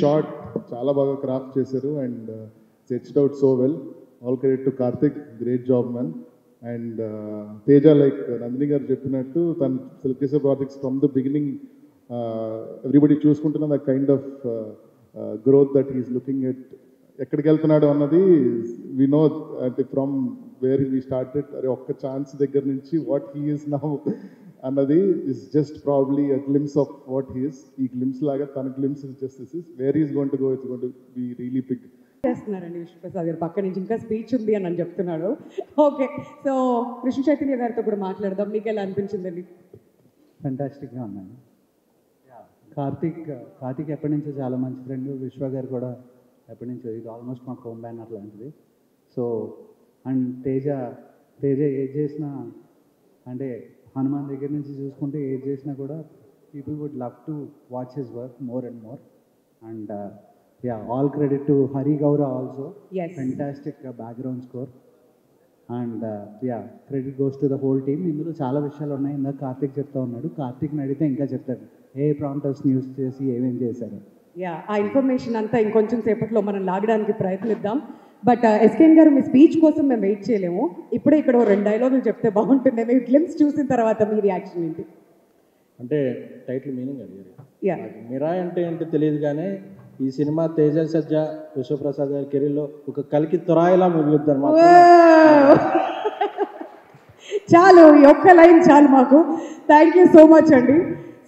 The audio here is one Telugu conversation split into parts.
షార్ట్ చాలా బాగా క్రాఫ్ట్ చేశారు and sets out so well all credit to Karthik great job man and Teja like Nandini garu చెప్పినట్టు తను సెలెక్ట్ చేసే projects from the beginning everybody చూసుకుంటున్న the kind of growth that is looking at ఎక్కడికి వెళ్తున్నాడు అన్నది వినోద్ అంటే ఫ్రమ్ వేర్ వీ స్టార్టెడ్ అరే ఒక్క ఛాన్స్ దగ్గర నుంచి వాట్ హీఈస్ నౌ అన్నది is just probably a glimpse of what he's ఈ గ్లిమ్స్ లాగా తన glimpse is just this is where he's gonna go it's gonna be really big చేస్తున్నారండి విష్ణుప్రసాద్ గారు. పక్క నుంచి ఇంకా స్పీచ్ ఉంది అని అని చెప్తున్నాడు. ఓకే సో కృష్ణ చైతన్య గారితో కూడా మాట్లాడదాం. మీకు ఎలా అనిపించిందండి? ఫెంటాస్టిక్గా ఉన్నాను కార్తీక్ కార్తీక్ ఎప్పటి నుంచో చాలా మంచి ఫ్రెండ్ విశ్వ గారు కూడా ఎప్పటి నుంచో ఇది ఆల్మోస్ట్ మాకు హోమ్ బ్యానర్ లాంటిది. సో అండ్ తేజ తేజ ఏది చేసినా అంటే హనుమాన్ దగ్గర నుంచి చూసుకుంటే ఏది చేసినా కూడా people would love to watch his work more and more and yeah all credit to Hari Gaura also. Fantastic background score and yeah credit goes to the whole team ఇందులో చాలా విషయాలు ఉన్నాయి. ఇందాక కార్తిక్ చెప్తా ఉన్నాడు. కార్తిక్ని అడిగితే ఇంకా చెప్తాడు. ఏ ప్రాంప్టర్స్ యూస్ చేసి ఏమేం చేశారు? యా ఆ ఇన్ఫర్మేషన్ అంతా ఇంకొంచెం సేపట్లో మనం లాగడానికి ప్రయత్నిద్దాం. బట్ ఎస్కేన్ గారు మీ స్పీచ్ కోసం మేము వెయిట్ చేయలేము. ఇప్పుడే ఇక్కడ రెండు డైలాగులు చెప్తే బాగుంటుంది. మీ గ్లిమ్స్ చూసిన తర్వాత మీ రియాక్షన్ ఏంటి? అంటే టైటిల్ మీనింగ్ నాకు మిరాయ్ అంటే ఏంటో తెలియదు కానీ ఈ సినిమా తేజ సజ్జ విశ్వప్రసాద్ గారి కెరీర్లో ఒక కలికి తురాయిలా ముగిద్ది అనమాట. చాలు ఈ ఒక్క లైన్ చాలు మాకు. థ్యాంక్ యూ సో మచ్ అండి.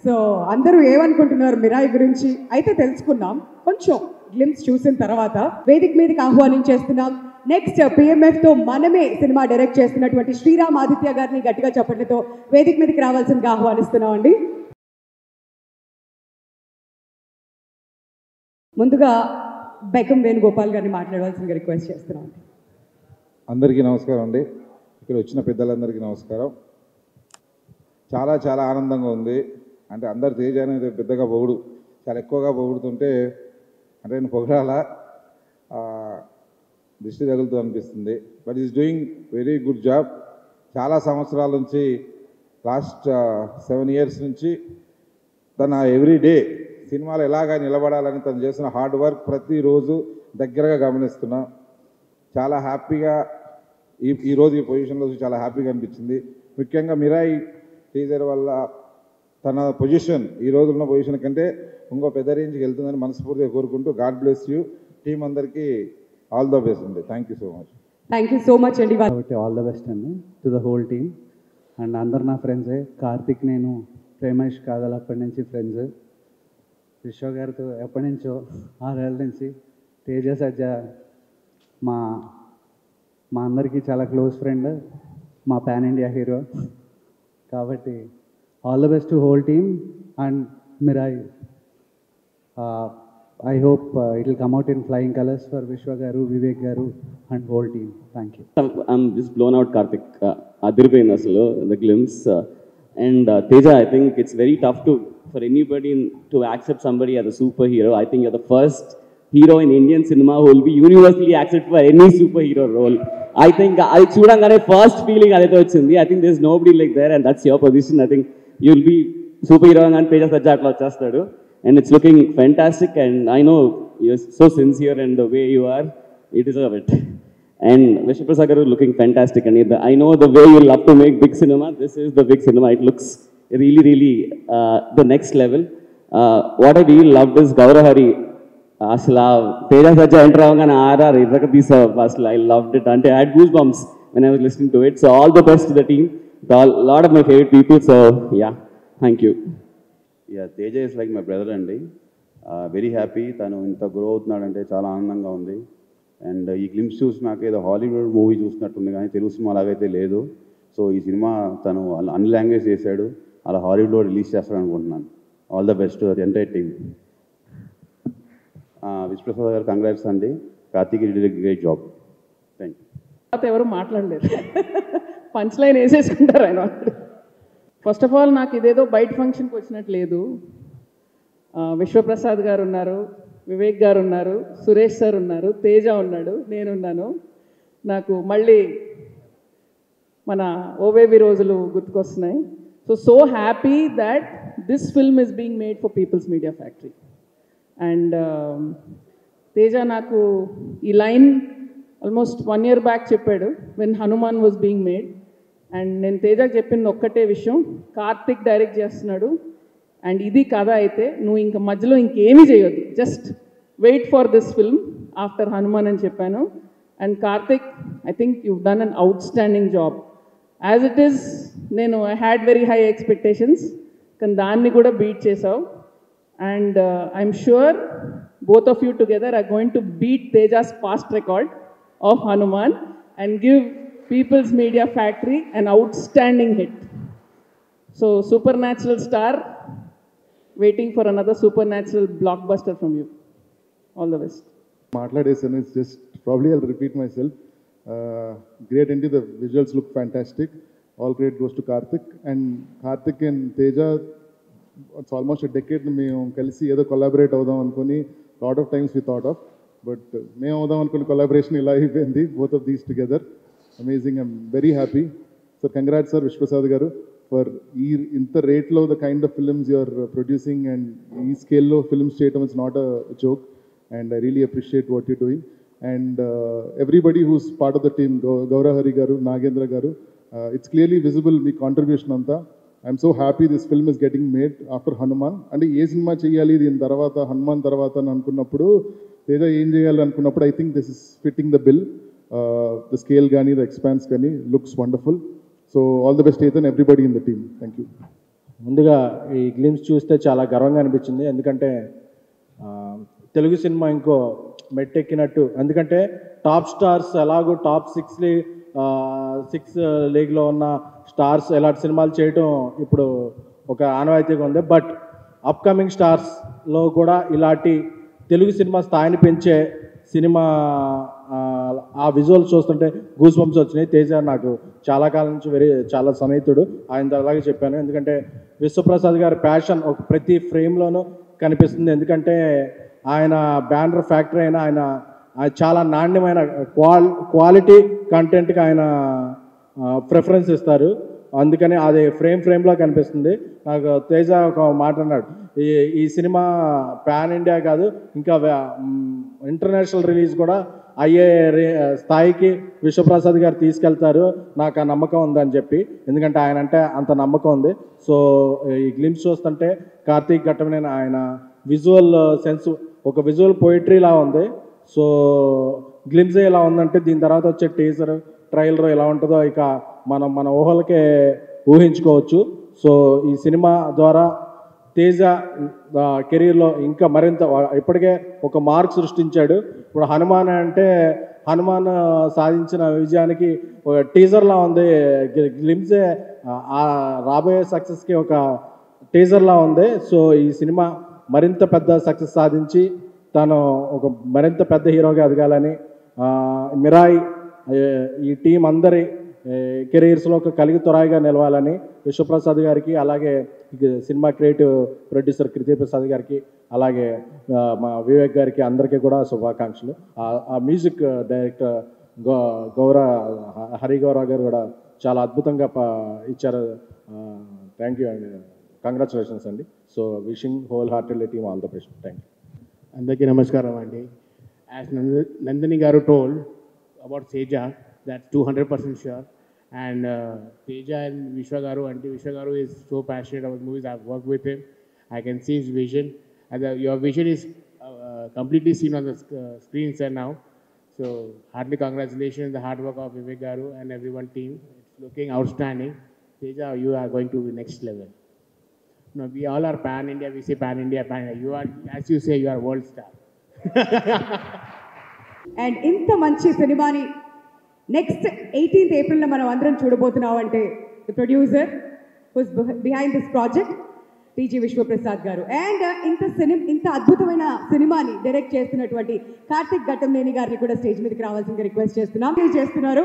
సో అందరూ ఏమనుకుంటున్నారు మిరాయి గురించి? అయితే తెలుసుకుందాం. కొంచెం గ్లిమ్స్ చూసిన తర్వాత వేదిక మీదకి ఆహ్వానించేస్తున్నాం నెక్స్ట్ పిఎంఎఫ్తో మనమే సినిమా డైరెక్ట్ చేస్తున్నటువంటి శ్రీరామ్ ఆదిత్య గారిని గట్టిగా చెప్పడంతో వేదిక మీదకి రావాల్సిందిగా ఆహ్వానిస్తున్నాం అండి ముందుగా బెకం వేణుగోపాల్ గారిని మాట్లాడవలసిందిగా రిక్వెస్ట్ చేస్తున్నాం అందరికీ నమస్కారం అండి. ఇక్కడ వచ్చిన పెద్దలందరికీ నమస్కారం. చాలా చాలా ఆనందంగా ఉంది. అంటే అందరు తేజ అనేది పెద్దగా పొగుడు చాలా ఎక్కువగా పొగుడుతుంటే అంటే నేను పొగరాల దృష్టి దిష్టి తగులుతూ అనిపిస్తుంది. But is doing very good job చాలా సంవత్సరాల నుంచి లాస్ట్ సెవెన్ ఇయర్స్ నుంచి తన ఎవ్రీడే సినిమాలు ఎలాగా నిలబడాలని తను చేసిన హార్డ్ వర్క్ ప్రతిరోజు దగ్గరగా గమనిస్తున్నా. చాలా హ్యాపీగా ఈ ఈరోజు ఈ పొజిషన్లో చాలా హ్యాపీగా అనిపించింది. ముఖ్యంగా మిరాయి టీజర్ వల్ల తన పొజిషన్ ఈ రోజు ఉన్న పొజిషన్ కంటే ఇంకో పెద్ద రేంజ్కి వెళ్తుందని మనస్ఫూర్తిగా కోరుకుంటూ గాడ్ బ్లెస్ యూ. టీం అందరికీ ఆల్ ద బెస్ట్ అండి. Thank you so much. Thank you so much అండి. కాబట్టి ఆల్ ద బెస్ట్ అండి to the whole team and అందరు నా ఫ్రెండ్సే. కార్తిక్ నేను ప్రేమేష్ కాదల్ అప్పటి నుంచి ఫ్రెండ్స్. విశ్వ గారితో ఎప్పటి నుంచో ఆరేళ్ళ నుంచి తేజ సజ్జ మా మా అందరికీ చాలా క్లోజ్ ఫ్రెండ్ మా పాన్ ఇండియా హీరో. కాబట్టి all the best to whole team and Mirai I hope it will come out in flying colours for Vishwa garu Vivek garu and whole team thank you I'm just blown out, Karthik. Uh, అదిరిపోయింది అసలు the glimpse and Teja I think it's very tough to for anybody to accept somebody as a super hero I think you're the first hero in Indian cinema will be universally accept for any super hero role I think అది చూడంగానే ఫస్ట్ ఫీలింగ్ అదైతే వచ్చింది. I think this nobody like there and that's your position I think You will be super hero అని తేజ సజ్జా అట్లా వచ్చేస్తాడు and it's looking fantastic and I know your so sincere and the way you are it is of it And Vishnu Prasad Garu looking fantastic. And the- I know the way you love to make big cinema. This is the big cinema. It looks really, really uh, the next level. Uh, what I really loved is Gaurahari. అసలు ఆ తేజ సజ్జ ఎంటర్ అవగానే ఆర్ఆర్ ఇరక తీసావు అసలు ఐ లవ్డ్ ఇట్ అంటే I had goose bumps when I was listening to it so all the best the team lot of my favourite people so yeah thank you yeah Teja is like my brother అండి. వెరీ హ్యాపీ తను ఇంత గ్రో అవుతున్నాడంటే చాలా ఆనందంగా ఉంది. అండ్ ఈ గ్లిమ్స్ చూసి నాకు ఏదో హాలీవుడ్ మూవీ చూసినట్టుంది కానీ తెలుగు సినిమా అలాగైతే లేదు. సో ఈ సినిమా తను అన్ని లాంగ్వేజ్ చేశాడు. అలా హాలీవుడ్లో రిలీజ్ చేస్తాడు అనుకుంటున్నాను. All the best entire team Vishwa Prasad garu congrats అండి. Karthik great job thank you ఎవరు మాట్లాడలేరు. పంచ్ లైన్ వేసేసుకుంటారు ఆయన ఫస్ట్ ఆఫ్ ఆల్ నాకు ఇదేదో బయట ఫంక్షన్కి వచ్చినట్టు లేదు. విశ్వప్రసాద్ గారు ఉన్నారు వివేక్ గారు ఉన్నారు సురేష్ సార్ ఉన్నారు తేజ ఉన్నాడు నేనున్నాను నాకు మళ్ళీ మన ఓవేవి రోజులు గుర్తుకొస్తున్నాయి. So so happy that this film is being made for People's Media Factory and Teja నాకు ఈ line almost one year back చెప్పాడు when Hanuman was being made and నేను తేజకు చెప్పింది ఒక్కటే విషయం. కార్తిక్ డైరెక్ట్ చేస్తున్నాడు. అండ్ ఇది కథ అయితే నువ్వు ఇంకా మధ్యలో ఇంకేమీ చేయొద్దు. Just wait for this film after Hanuman అని చెప్పాను. And Karthik I think you done an outstanding job as it is నేను I had very high expectations కానీ దాన్ని కూడా బీట్ చేసావు and I'm sure both of you together are going to beat Teja's fast record of Hanuman and give People's Media Factory an outstanding hit. So, supernatural star, waiting for another supernatural blockbuster from you. All the best. మాట్లాడేసాను it's just probably I'll repeat myself great అండి the visuals look fantastic all great goes to Karthik and Karthik and Teja it's almost decade మేము కలిసి ఏదో కొలాబరేట్ అవుదాం అనుకుని lot of times we thought of but మేము అవుదాం అనుకున్న కొలాబరేషన్ ఇలా అయిపోయింది both of these together Amazing I'm very happy sir congrat sir Vishwa Prasad garu for ఈ ఇంత రేట్లో the kind of films you're producing and ఈ స్కేల్లో ఫిల్మ్స్ చేయడం it's not a joke and I really appreciate what you doing and everybody who's part of the team Gaurahari garu Nagendra garu it's clearly visible me contribution అంతా. I'm so happy this film is getting made after Hanuman అంటే ఏ సినిమా చేయాలి దీని తర్వాత హనుమాన్ తర్వాత అని అనుకున్నప్పుడు లేదా ఏం చేయాలి అనుకున్నప్పుడు I think this is fitting the bill the scale కానీ ద ఎక్స్పాన్స్ కానీ looks wonderful so all the best అయితే everybody in the team thank you ముందుగా ఈ గ్లిమ్స్ చూస్తే చాలా గర్వంగా అనిపించింది. ఎందుకంటే తెలుగు సినిమా ఇంకో మెట్టెక్కినట్టు. ఎందుకంటే టాప్ స్టార్స్ ఎలాగో టాప్ సిక్స్ లీగ్ సిక్స్ లీగ్లో ఉన్న స్టార్స్ ఇలాంటి సినిమాలు చేయటం ఇప్పుడు ఒక ఆనవాయితీగా ఉంది. బట్ అప్కమింగ్ స్టార్స్లో కూడా ఇలాంటి తెలుగు సినిమా స్థాయిని పెంచే సినిమా ఆ, విజువల్ విజువల్స్ చూస్తుంటే గూస్ బంప్స్ వచ్చినాయి. తేజ నాకు చాలా కాలం నుంచి వెరీ చాలా సన్నిహితుడు ఆయన అలాగే చెప్పాను. ఎందుకంటే విశ్వప్రసాద్ గారి ప్యాషన్ ఒక ప్రతి ఫ్రేమ్లోనూ కనిపిస్తుంది. ఎందుకంటే ఆయన బ్యానర్ ఫ్యాక్టరీ అయినా ఆయన ఆయన చాలా నాణ్యమైన క్వాల్ క్వాలిటీ కంటెంట్కి ఆయన ప్రిఫరెన్స్ ఇస్తారు. అందుకని అది ఫ్రేమ్ ఫ్రేమ్లో కనిపిస్తుంది. నాకు తేజ ఒక మాట అన్నాడు. ఈ ఈ సినిమా పాన్ ఇండియా కాదు ఇంకా ఇంటర్నేషనల్ రిలీజ్ కూడా అయ్యే రే- స్థాయికి విశ్వప్రసాద్ గారు తీసుకెళ్తారు. నాకు ఆ నమ్మకం ఉందని చెప్పి. ఎందుకంటే ఆయన అంటే అంత నమ్మకం ఉంది. సో ఈ గ్లిమ్స్ చూస్తుంటే కార్తీక్ ఘట్టమైన ఆయన విజువల్ సెన్స్ ఒక విజువల్ పోయిటరీలా ఉంది. సో గ్లిమ్స్ ఎలా ఉందంటే దీని తర్వాత వచ్చే టీజర్ ట్రైలర్ ఎలా ఉంటుందో ఇక మనం మన ఊహలకే ఊహించుకోవచ్చు. సో ఈ సినిమా ద్వారా తేజ కెరీర్లో ఇంకా మరింత ఇప్పటికే ఒక మార్క్ సృష్టించాడు. ఇప్పుడు హనుమాన్ అంటే హనుమాన్ సాధించిన విజయానికి ఒక టీజర్లా ఉంది. గ్లిమ్సే ఆ, రాబోయే సక్సెస్కి ఒక టీజర్లా ఉంది. సో ఈ సినిమా మరింత పెద్ద సక్సెస్ సాధించి తను ఒక మరింత పెద్ద హీరోగా ఎదగాలని మిరాయి ఈ టీం అందరి కెరీర్స్లో ఒక కలిగి తొరాయిగా నిలవాలని విశ్వప్రసాద్ గారికి అలాగే సినిమా క్రియేటివ్ ప్రొడ్యూసర్ కృతి ప్రసాద్ గారికి అలాగే మా వివేక్ గారికి అందరికీ కూడా శుభాకాంక్షలు. ఆ- మ్యూజిక్ డైరెక్టర్ గౌ గౌర హరిగౌరవ్ గారు కూడా చాలా అద్భుతంగా ఇచ్చారు. థ్యాంక్ యూ అండి కంగ్రాచులేషన్స్ అండి. So wishing wholeheartedly team all the best thank you అందరికీ నమస్కారం అండి. As Nandini garu told about Teja that two hundred percent sure and Teja and Vishwa గారు అంటే విశ్వ గారు is so passionate about movies I work with him I can see his vision and your vision is completely seen on the screen sir now so heartily congratulation the hard work of Vivek గారు and every one team it's looking outstanding Teja you are going to next level No, we all are pan India. We say pan India, pan India. You are, as you say, you are world star. And ఇంత మంచి సినిమాని నెక్స్ట్ ఎయిటీన్త్ ఏప్రిల్లో మనం అందరం చూడబోతున్నాం అంటే the producer who's behind this project T G Vishwa Prasad garu. And uh, ఇంత సినిమా ఇంత అద్భుతమైన సినిమాని డైరెక్ట్ చేస్తున్నటువంటి కార్తిక్ ఘట్టంనేని గారిని కూడా స్టేజ్ మీదకి రావాల్సిందిగా రిక్వెస్ట్ చేస్తున్నాం. చేస్తున్నారు?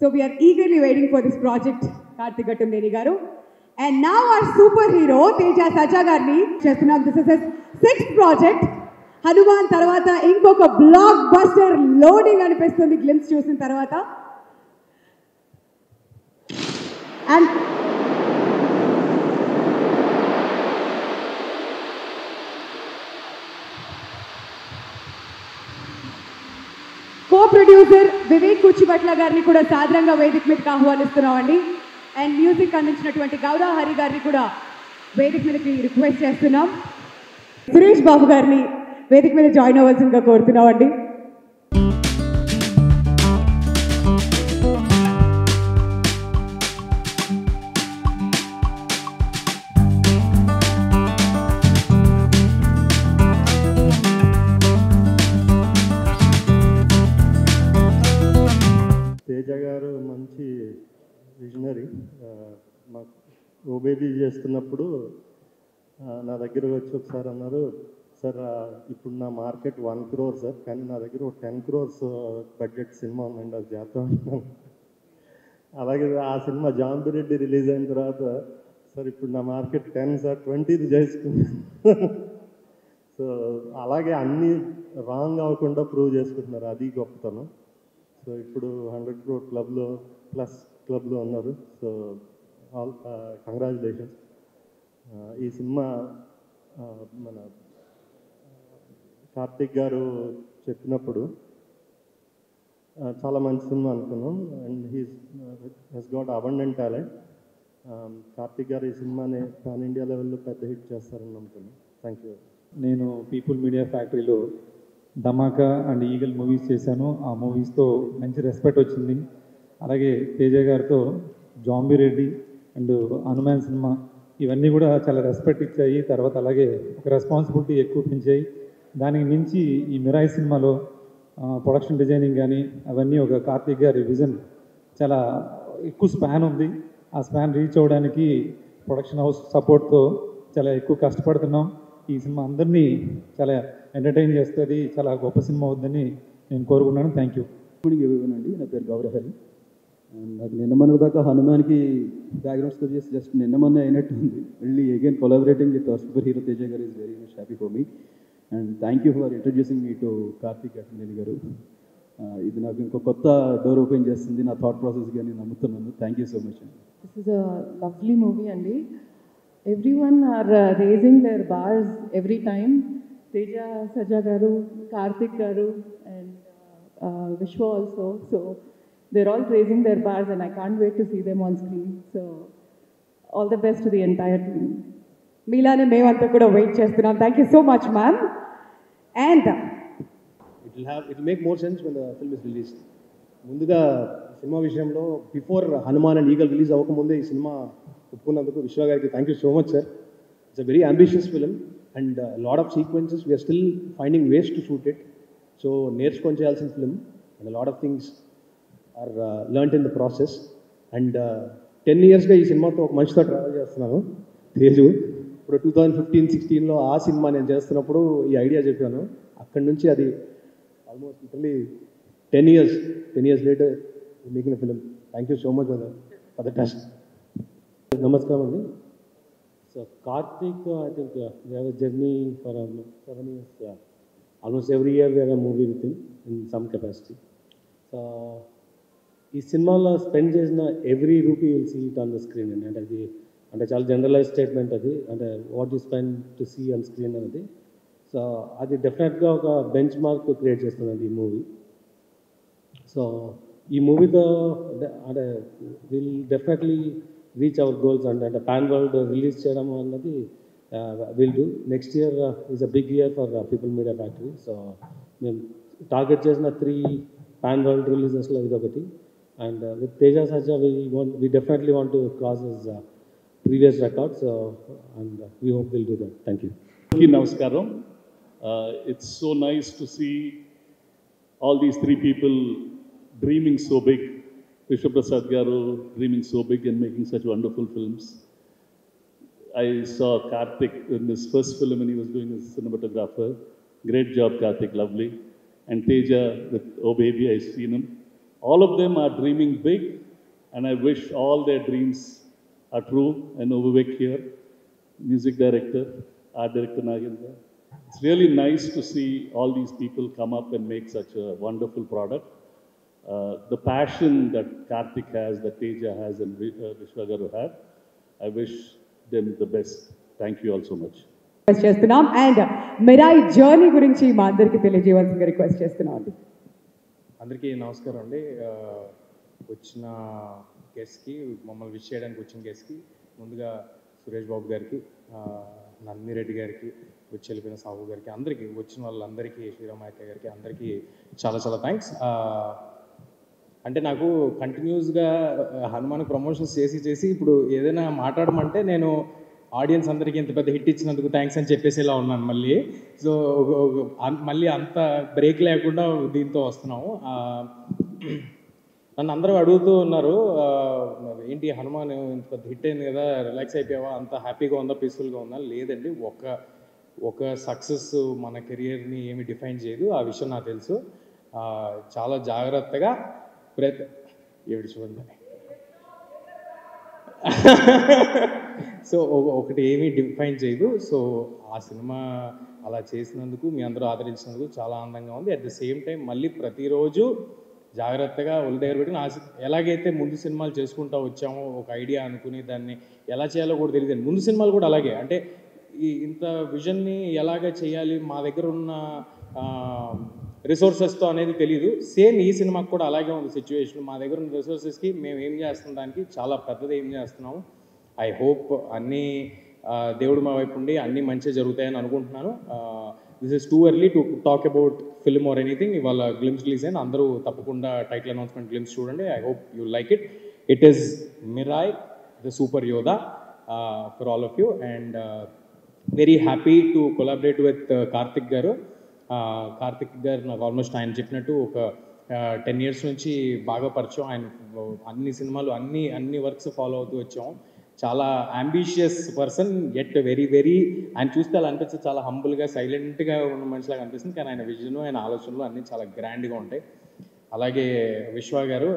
So we're eagerly waiting for this project Karthik Ghattamaneni garu. And నా our super hero Teja Sajja గారిని చేస్తున్నాం. This is sixth project Hanuman తర్వాత ఇంకొక బ్లాక్ బస్టర్ లోడింగ్ అనిపిస్తుంది గ్లిమ్స్ చూసిన తర్వాత. And co producer Vivek Kuchibhotla గారిని కూడా సాధారణంగా వేదిక మీదకి ఆహ్వానిస్తున్నామండి. అండ్ మ్యూజిక్ అందించినటువంటి గౌరవ హరి గారిని కూడా వేదిక మీదకి రిక్వెస్ట్ చేస్తున్నాం. సురేష్ బాబు గారిని వేదిక మీద జాయిన్ అవ్వాల్సిందిగా కోరుతున్నామండి. తేజ గారు మంచి విజనరీ. మాకు ఓబేబీ చేస్తున్నప్పుడు నా దగ్గర వచ్చి ఒకసారి అన్నారు సార్ ఇప్పుడు నా మార్కెట్ వన్ క్రోర్ సార్ కానీ నా దగ్గర ఒక టెన్ క్రోర్స్ బడ్జెట్ సినిమా ఉందండి అది చేద్దాం అలాగే ఆ సినిమా జాంబిరెడ్డి రిలీజ్ అయిన తర్వాత సార్ ఇప్పుడు నా మార్కెట్ టెన్ సార్ ట్వంటీది చేసుకున్నాను సో అలాగే అన్నీ రాంగ్ అవ్వకుండా ప్రూవ్ చేసుకుంటున్నారు అది గొప్పతనం. సో ఇప్పుడు హండ్రెడ్ క్రోర్ క్లబ్లో ప్లస్ క్లబ్లో ఉన్నారు. So all congratulations. ఈ సినిమా మన కార్తిక్ గారు చెప్పినప్పుడు చాలా మంచి సినిమా అనుకున్నాం. And he's he's got abundant talent. Karthik garu ఈ సినిమాని పాన్ ఇండియా లెవెల్లో పెద్ద హిట్ చేస్తారని నమ్ముతున్నాను థ్యాంక్ యూ. నేను పీపుల్ మీడియా ఫ్యాక్టరీలో ధమాకా అండ్ ఈగల్ మూవీస్ చేశాను. ఆ మూవీస్తో మంచి రెస్పెక్ట్ వచ్చింది. అలాగే తేజ గారితో జాంబీ రెడ్డి అండ్ హనుమాన్ సినిమా ఇవన్నీ కూడా చాలా రెస్పెక్ట్ ఇచ్చాయి. తర్వాత అలాగే ఒక రెస్పాన్సిబిలిటీ ఎక్కువ పెంచాయి. దానికి మించి ఈ మిరాయి సినిమాలో ప్రొడక్షన్ డిజైనింగ్ కానీ అవన్నీ ఒక కార్తీక్ గారి విజన్ చాలా ఎక్కువ స్పాన్ ఉంది. ఆ స్పాన్ రీచ్ అవ్వడానికి ప్రొడక్షన్ హౌస్ సపోర్ట్తో చాలా ఎక్కువ కష్టపడుతున్నాం. ఈ సినిమా అందరినీ చాలా ఎంటర్టైన్ చేస్తుంది. చాలా గొప్ప సినిమా అవుద్దని నేను కోరుకున్నాను థ్యాంక్ యూ గుడ్ ఈవినింగ్ అండి. నా పేరు గౌరహరి నాకు నిన్న మొన్న దాకా హనుమాన్కి బ్యాక్గ్రౌండ్ స్కోర్ చేసి జస్ట్ నిన్న మొన్న అయినట్టు ఉంది మళ్ళీ again collaborating with super hero Teja garu. Very much happy for me and thank you for introducing me to Karthik Attaneni garu Uh, ఇది నాకు ఇంకో కొత్త డోర్ ఓపెన్ చేస్తుంది నా థాట్ ప్రాసెస్ కానీ నమ్ముతున్నాను థ్యాంక్ యూ సో మచ్ అండి This is a lovely movie, Andy. Everyone are uh, raising their bars every time. Teja Saja Garu, Karthik Garu, and uh, uh, Vishwa also. So they're all raising their bars, and I can't wait to see them on screen. So all the best to the entire team. మీలానే మేమంతా కూడా వెయిట్ చేస్తున్నాం. Thank you so much ma'am and it will have it make more sense when the film is release ముందుగా సినిమా విషయంలో before Hanuman and Eagle release అవ్వకముందే ఈ సినిమా ఒప్పుకున్నందుకు విశ్వ గారికి thank you so much sir it's a very ambitious film and lot of sequences we're still finding ways to shoot it so నేర్చుకొని చేయాల్సిన film and lot of things are learnt in the process and ten ఇయర్స్గా ఈ సినిమాతో ఒక మనిషితో ట్రావెల్ చేస్తున్నాను. తేజు ఇప్పుడు టూ థౌజండ్ ఫిఫ్టీన్ సిక్స్టీన్లో ఆ సినిమా నేను చేస్తున్నప్పుడు ఈ ఐడియా చెప్పాను. అక్కడి నుంచి అది almost literally ten years ten years later making film thank you so much for for the test నమస్కారం అండి. So Karthik I think where journey for seven years almost every year where movie with in in some capacity so ఈ సినిమాలో స్పెండ్ చేసిన every rupee will see it on the screen అండి అంటే అది అంటే చాలా జనరలైజ్ స్టేట్మెంట్ అది. అంటే what you spend to see on screen అనేది. సో అది డెఫినెట్గా ఒక బెంచ్ మార్క్ క్రియేట్ చేస్తుందండి ఈ మూవీ సో ఈ మూవీతో అంటే will definitely reach our goals అంటే అంటే పాన్ వరల్డ్ రిలీజ్ చేయడం అన్నది will do next year is a big year for people media factory so మేము టార్గెట్ చేసిన త్రీ పాన్ వరల్డ్ రిలీజెస్లో ఇది ఒకటి and with Teja Sajja we want we definitely want to cross previous records, uh, and we hope we'll do that. Thank you. Namaskaram. Uh, it's so nice to see all these three people dreaming so big. Vishwaprasad Garu dreaming so big and making such wonderful films. I saw Karthik in his first film when he was doing his cinematographer. Great job, Karthik, lovely. And Teja with Oh Baby, I've seen him. All of them are dreaming big, and I wish all their dreams are true. And Vivek here, music director, art director Nagendra. It's really nice to see all these people come up and make such a wonderful product. Uh, the passion that Karthik has, that Teja has, and Vi- uh, Vishwagaru have, I wish them the best. Thank you all so much. Request చేస్తున్నాం అండ్ మిరాయి జర్నీ గురించి మా అందరికీ తెలియజేయవలసిందిగా రిక్వెస్ట్ చేస్తున్నాం అండి అందరికీ నమస్కారం అండి ఆ, వచ్చిన గెస్ట్కి మమ్మల్ని విష్ చేయడానికి వచ్చిన గెస్ట్కి ముందుగా సురేష్ బాబు గారికి నందిరెడ్డి గారికి వచ్చి వెళ్ళిపోయిన సాబు గారికి అందరికీ వచ్చిన వాళ్ళందరికీ శ్రీరామాయత్య గారికి అందరికీ చాలా చాలా థ్యాంక్స్. అంటే నాకు కంటిన్యూస్గా హనుమాన్ ప్రమోషన్స్ చేసి చేసి ఇప్పుడు ఏదైనా మాట్లాడమంటే నేను ఆడియన్స్ అందరికీ ఇంత పెద్ద హిట్ ఇచ్చినందుకు థ్యాంక్స్ అని చెప్పేసి ఇలా ఉన్నాను మళ్ళీ. సో మళ్ళీ అంత బ్రేక్ లేకుండా దీంతో వస్తున్నాము. నన్ను అందరూ అడుగుతూ ఉన్నారు ఏంటి హనుమాన్ ఇంత పెద్ద హిట్ అయింది కదా రిలాక్స్ అయిపోయావా? అంత హ్యాపీగా ఉందా పీస్ఫుల్గా ఉందా? లేదండి ఒక ఒక సక్సెస్ మన కెరియర్ని ఏమి డిఫైన్ చేయదు. ఆ విషయం నాకు తెలుసు. చాలా జాగ్రత్తగా ప్రతి ఏడు చూడండి. సో ఒకటి ఏమీ డిఫైన్ చేయదు. సో ఆ సినిమా అలా చేసినందుకు మీ అందరూ ఆదరించినందుకు చాలా ఆనందంగా ఉంది. అట్ ద సేమ్ టైం మళ్ళీ ప్రతిరోజు జాగ్రత్తగా ఒళ్ళు దగ్గర పెట్టుకుని ఆ ఎలాగైతే ముందు సినిమాలు చేసుకుంటూ వచ్చామో ఒక ఐడియా అనుకుని దాన్ని ఎలా చేయాలో కూడా తెలియదు. ముందు సినిమాలు కూడా అలాగే. అంటే ఈ ఇంత విజన్ని ఎలాగ చేయాలి మా దగ్గర ఉన్న రిసోర్సెస్తో అనేది తెలియదు సేమ్ ఈ సినిమాకి కూడా అలాగే ఉంది సిచ్యువేషన్. మా దగ్గర ఉన్న రిసోర్సెస్కి మేము ఏం చేస్తున్న దానికి చాలా పెద్దది ఏం చేస్తున్నాము. ఐ హోప్ అన్నీ దేవుడు మా వైపు ఉండి అన్నీ మంచిగా జరుగుతాయని అనుకుంటున్నాను. This is too early to talk about film or anything ఇవాళ గ్లిమ్స్ రిలీజ్ అయింది. అందరూ తప్పకుండా టైటిల్ అనౌన్స్మెంట్ గ్లిమ్స్ చూడండి. I hope you like it it is Mirai the super Yodha for all of you and very happy to collaborate with Karthik garu Karthik garu నాకు ఆల్మోస్ట్ ఆయన చెప్పినట్టు ఒక uh, టెన్ ఇయర్స్ నుంచి బాగా పరిచయం. ఆయన అన్ని సినిమాలు అన్ని అన్ని వర్క్స్ ఫాలో అవుతూ వచ్చాం. చాలా ambitious person at very very ఆయన చూస్తే అలా అనిపిస్తుంది చాలా హంబుల్గా సైలెంట్గా ఉన్న మనిషిలాగా అనిపిస్తుంది. కానీ ఆయన విజన్ ఆయన ఆలోచనలు అన్నీ చాలా గ్రాండ్గా ఉంటాయి. అలాగే విశ్వ గారు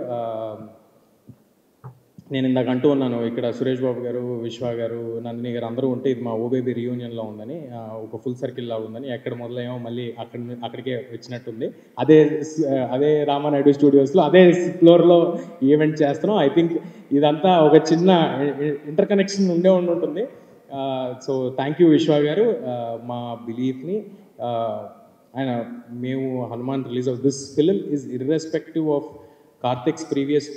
నేను ఇందాక అంటూ ఉన్నాను ఇక్కడ సురేష్ బాబు గారు విశ్వ గారు నందిని గారు అందరూ ఉంటే ఇది మా ఓబేబీ రియూనియన్లో ఉందని ఒక ఫుల్ సర్కిల్లా ఉందని ఎక్కడ మొదలయ్యామో మళ్ళీ అక్కడ అక్కడికే వచ్చినట్టుంది. అదే అదే రామానాయుడు స్టూడియోస్లో అదే ఫ్లోర్లో ఈవెంట్ చేస్తున్నాం. ఐ థింక్ ఇదంతా ఒక చిన్న ఇంటర్ కనెక్షన్ ఉండే ఉండి ఉంటుంది సో థ్యాంక్ యూ విశ్వ గారు. మా బిలీఫ్ని ఆయన మేము Hanuman release of this film is irrespective of Karthik's previous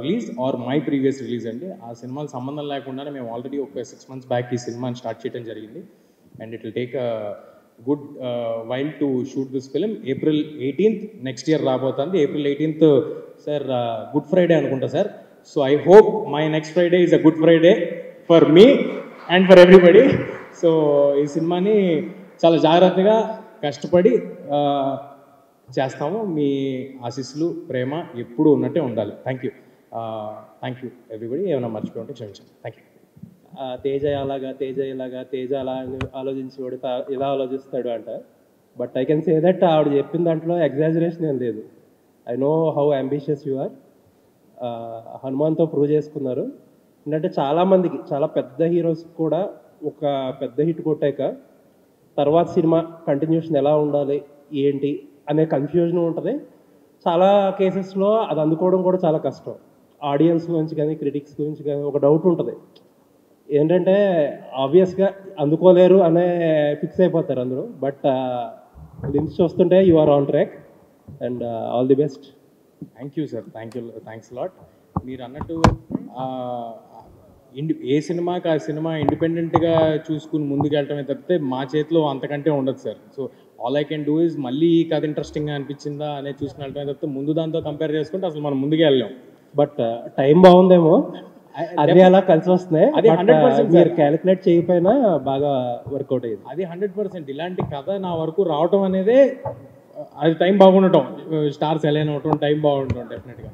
release or my previous release అండి. ఆ సినిమాకి సంబంధం లేకుండానే మేము ఆల్రెడీ ఒక సిక్స్ మంత్స్ బ్యాక్ ఈ సినిమాని స్టార్ట్ చేయడం జరిగింది. And it will take good while to shoot this film April eighteenth next year రాబోతుంది. April eighteenth sir good Friday అనుకుంటా sir so I hope my next Friday is a good Friday for me and for everybody so ఈ సినిమాని చాలా జాగ్రత్తగా కష్టపడి చేస్తాము. మీ ఆశీస్సులు ప్రేమ ఎప్పుడూ ఉన్నట్టే ఉండాలి. Thank you thank you everybody ఏమైనా మర్చిపోయి క్షమించండి. థ్యాంక్ యూ తేజ అలాగా తేజ ఇలాగా తేజ అలా అని ఆలోచించేవాడు ఇలా ఆలోచిస్తాడు అంట. But I can say that ఆవిడ చెప్పిన దాంట్లో ఎగ్జాజరేషన్ ఏం లేదు. I know how ambitious you are హనుమాన్తో prove చేసుకున్నారు. ఏంటంటే చాలామందికి చాలా పెద్ద హీరోస్ కూడా ఒక పెద్ద హిట్ కొట్టాక తర్వాత సినిమా కంటిన్యూషన్ ఎలా ఉండాలి ఏంటి అనే కన్ఫ్యూజన్ ఉంటుంది. చాలా కేసెస్లో అది అందుకోవడం కూడా చాలా కష్టం. ఆడియన్స్ గురించి కానీ క్రిటిక్స్ గురించి కానీ ఒక డౌట్ ఉంటుంది. ఏంటంటే ఆబ్వియస్గా అందుకోలేరు అనే ఫిక్స్ అయిపోతారు అందరూ. బట్ లింక్స్ uh, చూస్తుంటే you are on track and all the best thank you sir thank you thanks lot మీరు అన్నట్టు ఇండి ఏ సినిమాకి ఆ సినిమా ఇండిపెండెంట్గా చూసుకుని ముందుకెళ్ళటమే తప్పితే మా చేతిలో అంతకంటే ఉండదు sir so all I can do is మళ్ళీ ఈ కథ ఇంట్రెస్టింగ్గా అనిపించిందా అనేది చూసుకుని వెళ్ళటమే తప్పితే ముందు దాంతో కంపేర్ చేసుకుంటే అసలు మనం ముందుకు వెళ్ళాం బట్ టైం బాగుందేమో. అదే అలా కలిసి వస్తున్నాయి. అది But, 100% uh, మీరు sir. క్యాలిక్యులేట్ చేయకపోయినా బాగా వర్కౌట్ అయ్యింది. అది హండ్రెడ్ పర్సెంట్ ఇలాంటి కథ నా వరకు రావటం అనేదే అది టైం బాగుండటం. స్టార్స్ ఎలా అవటం టైం బాగుండటం డెఫినెట్గా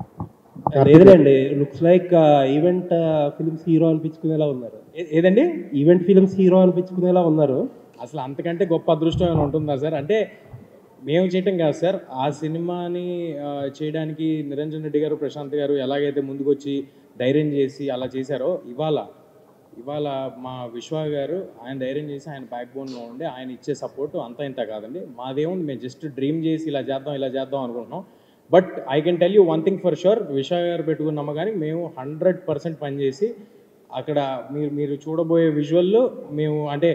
లేదండి looks like event films hero అనిపించుకునేలా ఉన్నారు. ఏదండి? ఈవెంట్ ఫిల్మ్స్ హీరో అనిపించుకునేలా ఉన్నారు. అసలు అంతకంటే గొప్ప అదృష్టం ఏమైనా ఉంటుందా సార్? అంటే మేము చేయటం కాదు సార్. ఆ సినిమాని చేయడానికి నిరంజన్ రెడ్డి గారు ప్రశాంత్ గారు ఎలాగైతే ముందుకొచ్చి ధైర్యం చేసి అలా చేశారో ఇవాళ ఇవాళ మా విశ్వ గారు ఆయన ధైర్యం చేసి ఆయన బ్యాక్ బోన్లో ఉండి ఆయన ఇచ్చే సపోర్ట్ అంతా ఇంత కాదండి. మాదేముంది మేము జస్ట్ డ్రీమ్ చేసి ఇలా చేద్దాం ఇలా చేద్దాం అనుకుంటున్నాం. But I can tell you one thing for sure Vishwa garu పెట్టుకున్నాము కానీ మేము హండ్రెడ్ పర్సెంట్ పనిచేసి అక్కడ మీరు మీరు చూడబోయే విజువల్లో మేము అంటే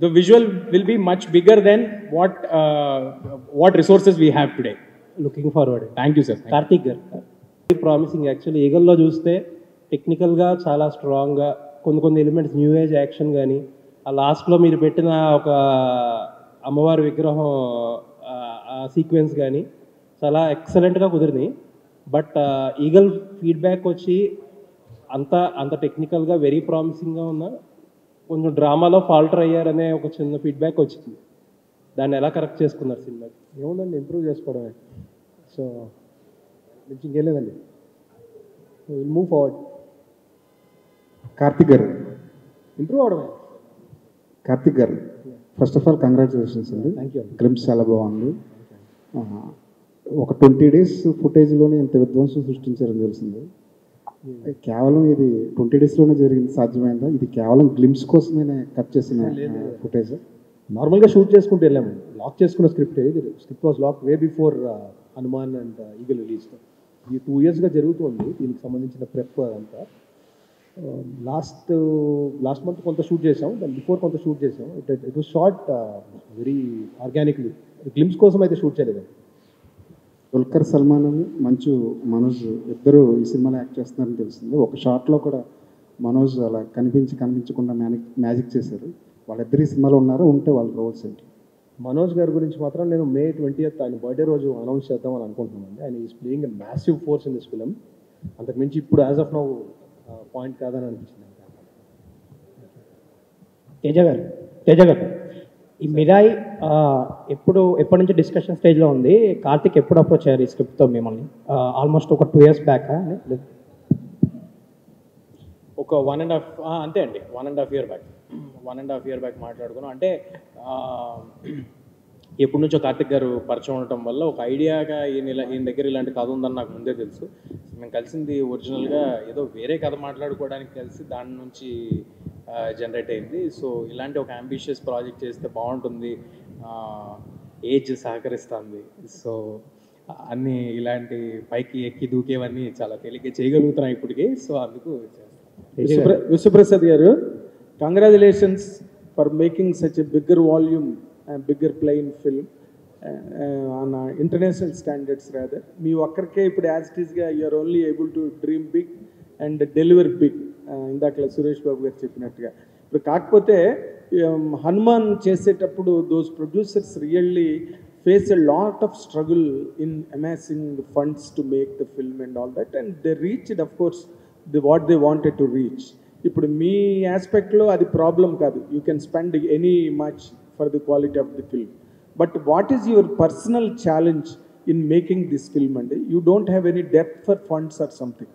visual will be much bigger than what uh, what resources we have today. Looking forward sir. Thank you. Karthik garu promising actually ఈగల్లో చూస్తే టెక్నికల్గా చాలా స్ట్రాంగ్గా కొన్ని కొన్ని ఎలిమెంట్స్ న్యూ ఏజ్ యాక్షన్ కానీ ఆ లాస్ట్లో మీరు పెట్టిన ఒక అమ్మవారి విగ్రహం ఆ సీక్వెన్స్ కానీ చాలా ఎక్సలెంట్గా కుదిరింది బట్ ఈగల్ ఫీడ్బ్యాక్ వచ్చి అంత అంత టెక్నికల్గా వెరీ ప్రామిసింగ్గా ఉన్న కొంచెం డ్రామాలో ఫాల్టర్ అయ్యారనే ఒక చిన్న ఫీడ్బ్యాక్ వచ్చింది. దాన్ని ఎలా కరెక్ట్ చేసుకున్నారు సినిమా ఏముందండి ఇంప్రూవ్ చేసుకోవడమే. సో నుంచి ఇంకేం లేదండి. Will move forward Karthik garu. Improve అవడమే. Karthik garu first of all congratulations అండి. Thank you. గ్లిమ్స్ చాలా బాగుంది. ఆ, ఒక ట్వంటీ డేస్ ఫుటేజ్లోనే ఇంత విధ్వంసం సృష్టించారని తెలిసింది. కేవలం ఇది ట్వంటీ డేస్లోనే జరిగింది. సాధ్యమైందా? ఇది కేవలం గ్లిమ్స్ కోసమే కట్ చేసిన ఫుటేజ్ నార్మల్గా షూట్ చేసుకుంటూ వెళ్ళాము. లాక్ చేసుకున్న స్క్రిప్ట్ ఇది script was lock way before Hanuman and Eagle release ఈ టూ ఇయర్స్గా జరుగుతుంది. దీనికి సంబంధించిన ప్రెప్ అదంతా. లాస్ట్ లాస్ట్ మంత్ కొంత షూట్ చేసాం దాని బిఫోర్ కొంత షూట్ చేసాం it it was short very organically glimpse కోసం అయితే షూట్ చేయలేదు. దుల్కర్ సల్మాన్ అని మంచు మనోజ్ ఇద్దరు ఈ సినిమాలో యాక్ట్ చేస్తున్నారని తెలిసింది ఒక షాట్లో కూడా మనోజ్ అలా కనిపించి కనిపించకుండా మ్యాజిక్ మ్యాజిక్ చేశారు. వాళ్ళిద్దరు ఈ సినిమాలో ఉన్నారు ఉంటే వాళ్ళ రోల్స్ ఏంటి? మనోజ్ గారి గురించి మాత్రం నేను మే ట్వంటీ ఆయన బర్త్డే రోజు అనౌన్స్ చేద్దామని అనుకుంటున్నానండి ఆయన is playing a massive force in this film అంతకు మించి ఇప్పుడు యాజ్ ఆఫ్ నౌ పాయింట్ కాదని అనిపించింది. తేజ గారు తేజ గారు. ఈ మిరాయి ఎప్పుడు ఎప్పటి నుంచి డిస్కషన్ స్టేజ్లో ఉంది? కార్తిక్ ఎప్పుడు అప్రోచ్ అయ్యారు ఈ స్క్రిప్ట్తో మిమ్మల్ని? ఆల్మోస్ట్ ఒక టూ ఇయర్స్ బ్యాక్ ఒక వన్ అండ్ హాఫ్ అంతే అండి. One and half year back one and half year back మాట్లాడుకున్నాం. అంటే ఎప్పటి నుంచో కార్తిక్ గారు పరిచయం ఉండటం వల్ల ఒక ఐడియాగా ఈయన ఇలా ఈయన దగ్గర ఇలాంటి కథ ఉందని నాకు ముందే తెలుసు. మేము కలిసింది ఒరిజినల్గా ఏదో వేరే కథ మాట్లాడుకోవడానికి కలిసి దాని నుంచి జనరేట్ అయింది. సో ఇలాంటి ఒక అంబిషియస్ ప్రాజెక్ట్ చేస్తే బాగుంటుంది. ఏజ్ సహకరిస్తుంది. సో అన్నీ ఇలాంటి పైకి ఎక్కి దూకేవన్నీ చాలా తేలిగ్గా చేయగలుగుతున్నాయి ఇప్పటికీ. సో అందుకు Vishwaprasad garu congratulations for making such a bigger volume and bigger plain film on international standards rather మీ ఒక్కరికే ఇప్పుడు యాజ్ ఇట్ ఈస్గా you are only able to dream big and deliver big ఇందాక సురేష్ బాబు గారు చెప్పినట్టుగా. ఇప్పుడు కాకపోతే హనుమాన్ చేసేటప్పుడు those producers really face a lot of struggle in amassing funds to make the film and all that and they reach of course the what they wanted to reach ఇప్పుడు మీ ఆస్పెక్ట్లో అది ప్రాబ్లం కాదు. You can spend any much for the quality of the film but what is your personal challenge in making this film అండి you don't have any depth for funds or something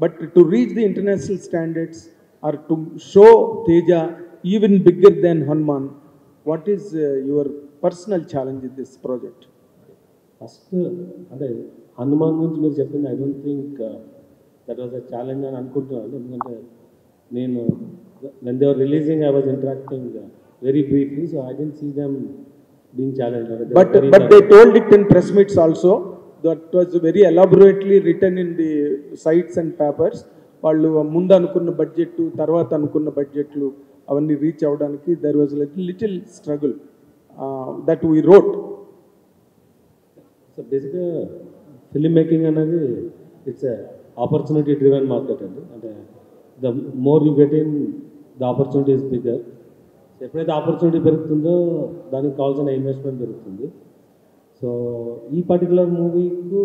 but to reach the international standards or to show Teja even bigger than Hanuman what is your personal challenge in this project first అంటే హనుమాన్ గురించి మీరు చెప్పింది I don't think that was a challenge అని అనుకుంటున్నాను. ఎందుకంటే నేను when they were releasing I was interacting very briefly so I didn't see them being challenge But but they told it in press meets also. That was very elaborately written in the sites and papers వాళ్ళు ముందు అనుకున్న బడ్జెట్ తర్వాత అనుకున్న బడ్జెట్లు అవన్నీ రీచ్ అవ్వడానికి there was little struggle that we wrote so బేసిక్గా ఫిలిం మేకింగ్ అనేది ఇట్స్ ఆపర్చునిటీ డ్రివెన్ మార్కెట్ అండి. అంటే the more you get in the opportunity is bigger ఎప్పుడైతే ఆపర్చునిటీ పెరుగుతుందో దానికి కావాల్సిన ఇన్వెస్ట్మెంట్ పెరుగుతుంది సో ఈ పర్టికులర్ మూవీకు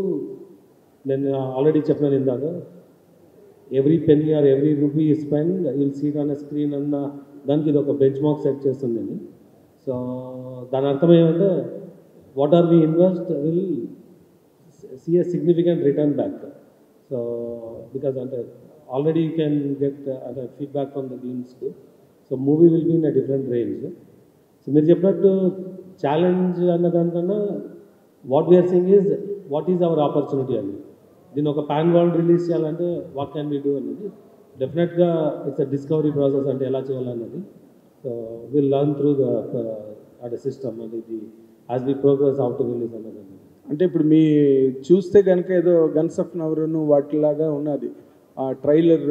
నేను ఆల్రెడీ చెప్పినాను ఇందాక every penny or every rupee spend will seat on screen అన్న దానికి ఇది ఒక బెంచ్ మార్క్ సెట్ చేస్తుంది అని సో దాని అర్థం ఏమంటే what are we invest will see a significant return back so because అంటే ఆల్రెడీ యూ కెన్ గెట్ అంటే feedback from the గేమ్స్కి so movie will be in a different range so మీరు చెప్పినట్టు ఛాలెంజ్ అన్న దానికన్నా what we are seeing is what is our opportunity అని. దీన్ని ఒక పాన్ వరల్డ్ రిలీజ్ చేయాలంటే వాట్ క్యాన్ వీ డూ అనేది డెఫినెట్గా ఇట్స్ అ డిస్కవరీ ప్రాసెస్ అంటే ఎలా చేయాలన్నది. So will learn through the at system అనేది as we progress out release అన్నది అంటే ఇప్పుడు మీ చూస్తే కనుక ఏదో గన్స్ ఆఫ్ నవరును వాటిలాగా ఉన్నది. ఆ ట్రైలర్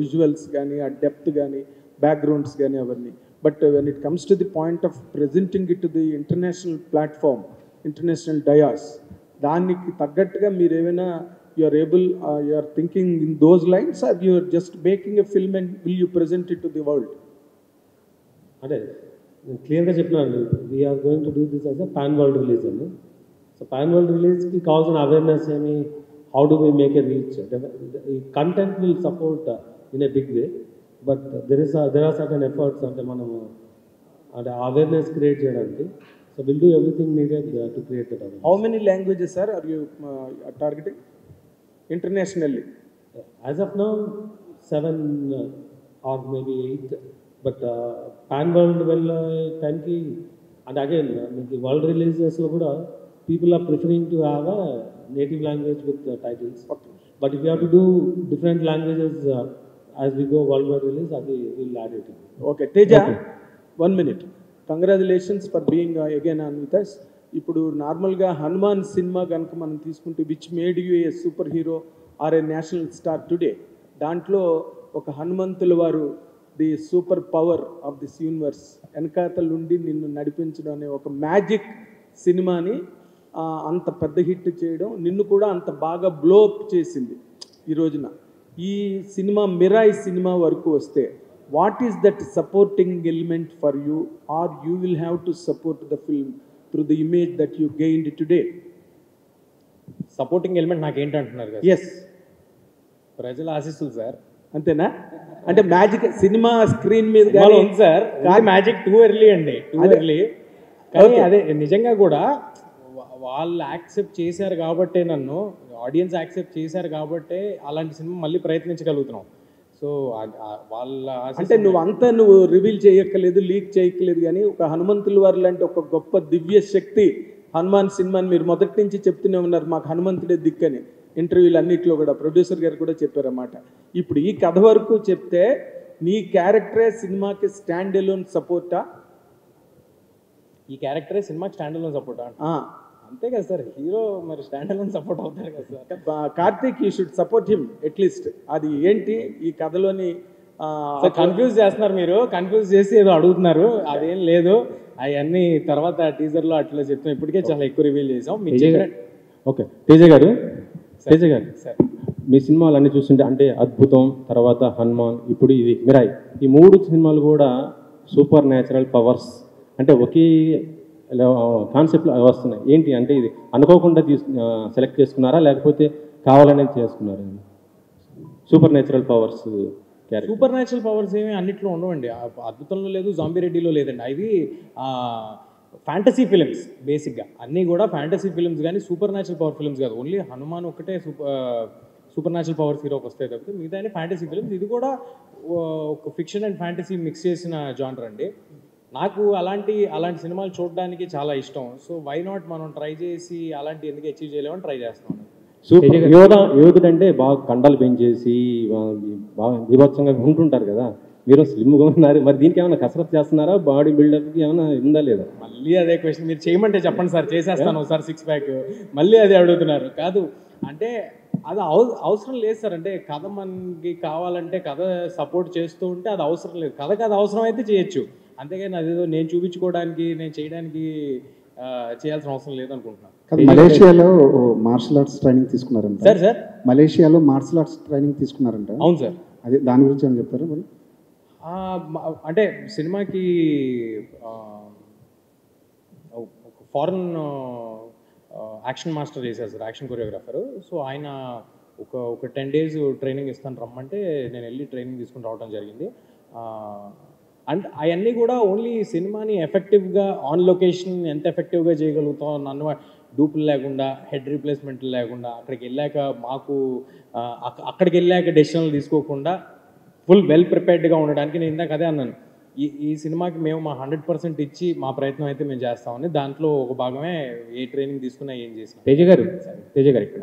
విజువల్స్ కానీ ఆ డెప్త్ కానీ బ్యాక్గ్రౌండ్స్ కానీ అవన్నీ. But when it comes to the point of presenting it to the international platform international dais దానికి తగ్గట్టుగా మీరు ఏమైనా you are able you are thinking in those lines or you are just making a film and will you present it to the world అంటే నేను క్లియర్గా చెప్పినాను. We are going to do this as a pan world release అండి. సో పాన్ వరల్డ్ రిలీజ్కి కావాల్సిన అవేర్నెస్ ఏమి? How do we make a reach ఈ content will support in a big way but there is there are certain efforts అంటే మనము అంటే అవేర్నెస్ క్రియేట్ చేయడానికి So we'll do everything needed uh, to create the database. How many languages, sir, are you uh, targeting internationally? As of now, seven uh, or maybe eight. But uh, pan world well, uh, thank ki, and again, uh, the world releases lo people are preferring to have a native language with titles. Okay. But if you have to do different languages as we go worldwide release, we will add it. Okay, Teja, okay. one minute. Congratulations for being again on with us ఇప్పుడు నార్మల్గా హనుమాన్ సినిమా కనుక మనం తీసుకుంటే which made you a super hero or a national star today దాంట్లో ఒక హనుమంతుల వారు the super power of this universe వెనకాతల నుండి నిన్ను నడిపించడం అనే ఒక మ్యాజిక్ సినిమాని అంత పెద్ద హిట్ చేయడం నిన్ను కూడా అంత బాగా బ్లోప్ చేసింది ఈ రోజున. ఈ సినిమా మిరాయి సినిమా వరకు వస్తే what is that supporting element for you or you will have to support the film through the image that you gained today supporting element నాకు ఏంటంటున్నారు ఎస్ ప్రజల ఆశీస్సులు సార్. అంతేనా? అంటే మ్యాజిక్ సినిమా స్క్రీన్ మీద ఉంది సార్. కానీ మ్యాజిక్ టూ ఎర్లీ అండి. టూ. ఎర్లీ కానీ. అదే నిజంగా కూడా వాళ్ళు యాక్సెప్ట్ చేశారు కాబట్టే నన్ను ఆడియన్స్ యాక్సెప్ట్ చేశారు కాబట్టే అలాంటి సినిమా మళ్ళీ ప్రయత్నించగలుగుతున్నాం. సో వాళ్ళ అంటే నువ్వు అంతా నువ్వు రివీల్ చేయక్కర్లేదు లీక్ చేయక్కర్లేదు కానీ ఒక హనుమంతుల వారు లాంటి ఒక గొప్ప దివ్య శక్తి హనుమాన్ సినిమాని మీరు మొదటి నుంచి చెప్తూనే ఉన్నారు మాకు హనుమంతుడే దిక్కని ఇంటర్వ్యూలు అన్నిట్లో కూడా ప్రొడ్యూసర్ గారు కూడా చెప్పారన్నమాట. ఇప్పుడు ఈ కథ వరకు చెప్తే నీ క్యారెక్టరే సినిమాకి స్టాండ్ ఎలోన్ సపోర్టా ఈ క్యారెక్టరే సినిమాకి స్టాండ్ అలోన్ సపోర్ట్ అంతే కదా సార్ హీరో మరి స్టాండ్ అలోన్ సపోర్ట్ అవుతారు కదా sir. Karthik you should support him at least అది ఏంటి? ఈ కథలోని కన్ఫ్యూజ్ చేస్తున్నారు మీరు. కన్ఫ్యూజ్ చేసి ఏదో అడుగుతున్నారు. అదేం లేదు. అవన్నీ తర్వాత టీజర్లో అట్లా చెప్తాం. ఇప్పటికే చాలా ఎక్కువ రివీల్ చేసాం. ఓకే. తేజ గారు? తేజ గారు. సార్. మీ సినిమాలన్నీ చూస్తుంటే అంటే అద్భుతం. తర్వాత హనుమాన్ ఇప్పుడు ఇది మిరాయి. ఈ మూడు సినిమాలు కూడా సూపర్ న్యాచురల్ పవర్స్. అంటే ఒకే కాన్సెప్ట్లు వస్తున్నాయి. ఏంటి అంటే ఇది అనుకోకుండా తీసు సెలెక్ట్ చేసుకున్నారా? లేకపోతే కావాలనేది చేసుకున్నారా? Supernatural powers supernatural powers ఏమి అన్నిట్లో ఉండవండి. అద్భుతంలో లేదు జాంబీ రెడ్డిలో లేదండి. అవి ఫ్యాంటసీ ఫిలిమ్స్ బేసిక్గా అన్నీ కూడా ఫ్యాంటసీ ఫిలిమ్స్ కానీ సూపర్ న్యాచురల్ పవర్ ఫిలిమ్స్ కాదు. ఓన్లీ హనుమాన్ ఒకటే సూపర్ సూపర్ న్యాచురల్ పవర్స్ హీరోకి వస్తాయి తప్పితే మిగతా ఫ్యాంటసీ ఫిలిమ్స్ ఇది కూడా ఒక ఫిక్షన్ అండ్ ఫ్యాంటసీ మిక్స్ చేసిన జానర్ అండి. నాకు అలాంటి అలాంటి సినిమాలు చూడడానికి చాలా ఇష్టం. సో వై నాట్ మనం ట్రై చేసి అలాంటి ఎందుకు అచీవ్ చేయలేమని ట్రై చేస్తాం. సూపర్ యోధ యోధుడు అంటే బాగా కండలు పెంచేసి బాగా బీభత్సంగా ఉంటుంటారు కదా. మీరు స్లిమ్గా ఉన్నారు. మరి దీనికి ఏమైనా కసరత్ చేస్తున్నారా? బాడీ బిల్డప్కి ఏమైనా ఉందా లేదా? మళ్ళీ అదే క్వశ్చన్ మీరు చేయమంటే చెప్పండి సార్. చేసేస్తాను ఒకసారి సిక్స్ ప్యాక్ మళ్ళీ అదే అడుగుతున్నారు. కాదు అంటే అది అవ- అవసరం లేదు సార్. అంటే కథ మనకి కావాలంటే కథ సపోర్ట్ చేస్తూ ఉంటే అది అవసరం లేదు. కథకి అది అవసరం అయితే చేయొచ్చు. అంతేగాని అదేదో నేను చూపించుకోవడానికి నేను చేయడానికి చేయాల్సిన అవసరం లేదు అనుకుంటున్నాను కాదు మలేషియాలో martial arts training తీసుకున్నారంట. Sir, sir. మలేషియాలో మార్షల్ ఆర్ట్స్ ట్రైనింగ్ తీసుకున్నారంట. అవును సార్. అదే దాని గురించి ఏమైనా చెప్తారా మరి? అంటే సినిమాకి ఫారెన్ యాక్షన్ మాస్టర్ చేశారు సార్ యాక్షన్ కొరియోగ్రాఫర్. సో ఆయన ఒక ఒక టెన్ డేస్ ట్రైనింగ్ ఇస్తాను రమ్మంటే నేను వెళ్ళి ట్రైనింగ్ తీసుకుని రావడం జరిగింది. అండ్ అవన్నీ కూడా ఓన్లీ సినిమాని ఎఫెక్టివ్గా ఆన్ లొకేషన్ ఎంత ఎఫెక్టివ్గా చేయగలుగుతాం నన్ను డూపులు లేకుండా హెడ్ రీప్లేస్మెంట్ లేకుండా అక్కడికి వెళ్ళాక మాకు అక్కడికి వెళ్ళాక డెసిషన్లు తీసుకోకుండా ఫుల్ వెల్ ప్రిపేర్డ్గా ఉండడానికి నేను ఇందాక అదే అన్నాను. ఈ ఈ సినిమాకి మేము మా హండ్రెడ్ పర్సెంట్ ఇచ్చి మా ప్రయత్నం అయితే మేము చేస్తామని దాంట్లో ఒక భాగమే ఏ ట్రైనింగ్ తీసుకున్నా ఏం చేసినా. తేజ గారు తేజ గారు ఇక్కడ.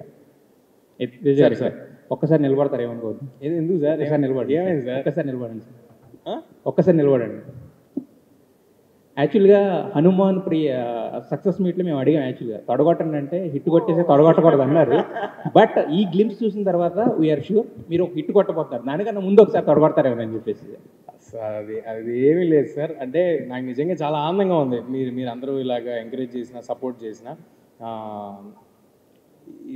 తేజ గారు సరే, సార్ ఒక్కసారి నిలబడతారు ఏమనుకోవద్దు ఎందుకు సార్? నిలబడండి ఏమైంది సార్? ఒక్కసారి నిలబడండి సార్? ఒక్కసారి నిలబడండి. యాక్చువల్గా హనుమాన్ ప్రియ సక్సెస్ మీట్లో మేము అడిగాం యాక్చువల్గా తొడగొట్టండి అంటే హిట్ కొట్టేసి తొడగొట్టకూడదు అన్నారు. బట్ ఈ గ్లిమ్స్ చూసిన తర్వాత వీఆర్ షూర్ మీరు ఒక హిట్ కొట్టబోతారు దానికన్నా ముందు ఒకసారి తొడగొడతారేమో అని చెప్పేసి. అది అది ఏమీ లేదు సార్. అంటే నాకు నిజంగా చాలా ఆనందంగా ఉంది. మీరు మీరు అందరూ ఇలాగ ఎంకరేజ్ చేసిన సపోర్ట్ చేసిన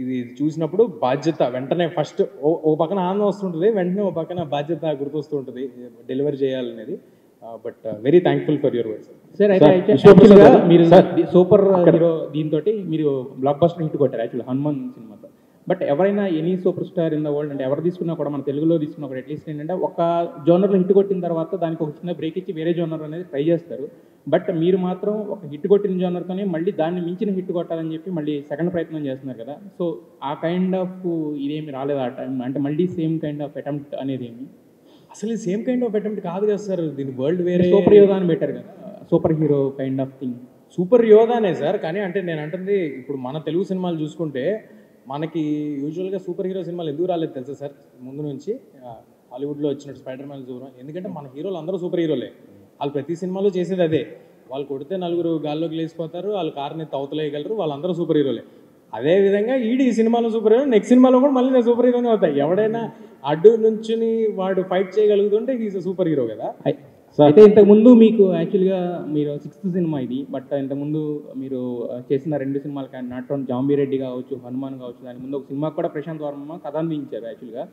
ఇది చూసినప్పుడు బాధ్యత వెంటనే ఫస్ట్ ఓ పక్కన ఆనందం వస్తుంటుంది వెంటనే ఓ పక్కన బాధ్యత గుర్తొస్తుంటుంది డెలివరీ చేయాలనేది. But very thankful for your words sir అయితే మీరు సూపర్ హీరో దీంతో మీరు బ్లాక్ బస్టర్ హిట్ కొట్టారు యాక్చువల్ హనుమాన్ సినిమాతో. బట్ ఎవరైనా any super star in the world అంటే ఎవరు తీసుకున్నా కూడా మన తెలుగులో తీసుకున్నా కూడా అట్లీస్ట్ ఏంటంటే ఒక జోనర్లో హిట్ కొట్టిన తర్వాత దానికి ఒక చిన్న బ్రేక్ ఇచ్చి వేరే జోనర్ అనేది ట్రై చేస్తారు. బట్ మీరు మాత్రం ఒక హిట్ కొట్టిన జోనర్తోనే మళ్ళీ దాన్ని మించిన హిట్ కొట్టాలని చెప్పి మళ్ళీ సెకండ్ ప్రయత్నం చేస్తున్నారు కదా. సో ఆ కైండ్ ఆఫ్ ఇదేమి రాలేదు ఆ టైం అంటే మళ్ళీ సేమ్ కైండ్ ఆఫ్ అటెంప్ట్ అనేది ఏమి? అసలు సేమ్ కైండ్ ఆఫ్ అటెంప్ట్ కాదు కదా సార్. దీని వరల్డ్ వేరే సూపర్ యోధా అని పెట్టారు కదా. Super hero kind of thing super యోధానే sir. కానీ అంటే నేను అంటుంది ఇప్పుడు మన తెలుగు సినిమాలు చూసుకుంటే మనకి యూజువల్గా సూపర్ హీరో సినిమాలు ఎందుకు రాలేదు తెలుసా సార్? ముందు నుంచి హాలీవుడ్లో వచ్చినట్టు స్పైడర్ మ్యాన్ దూరం. ఎందుకంటే మన హీరోలు అందరూ సూపర్ హీరోలే వాళ్ళు ప్రతి సినిమాలో చేసేది అదే. వాళ్ళు కొడితే నలుగురు గాల్లోకి లేచిపోతారు వాళ్ళు కార్ని తవతలేయగలరు వాళ్ళందరూ సూపర్ హీరోలే అదే విధంగా ఈడి ఈ సినిమాలో సూపర్ హీరో నెక్స్ట్ సినిమాలో కూడా మళ్ళీ నేను సూపర్ హీరోనే అవుతాయి ఎవడైనా అడ్డు నుంచుని వాడు ఫైట్ చేయగలుగుతుంటే ఈజ్ సూపర్ హీరో కదా. అయితే ఇంతకుముందు మీకు యాక్చువల్గా మీరు సిక్స్త్ సినిమా ఇది బట్ ఇంతకుముందు మీరు చేసిన రెండు సినిమాలు కానీ నాట్ ఓన్ జాంబీ కావచ్చు హనుమాన్ కావచ్చు దాని ముందు ఒక సినిమా కూడా ప్రశాంత్ వర్మ కథ అందించారు యాక్చువల్గా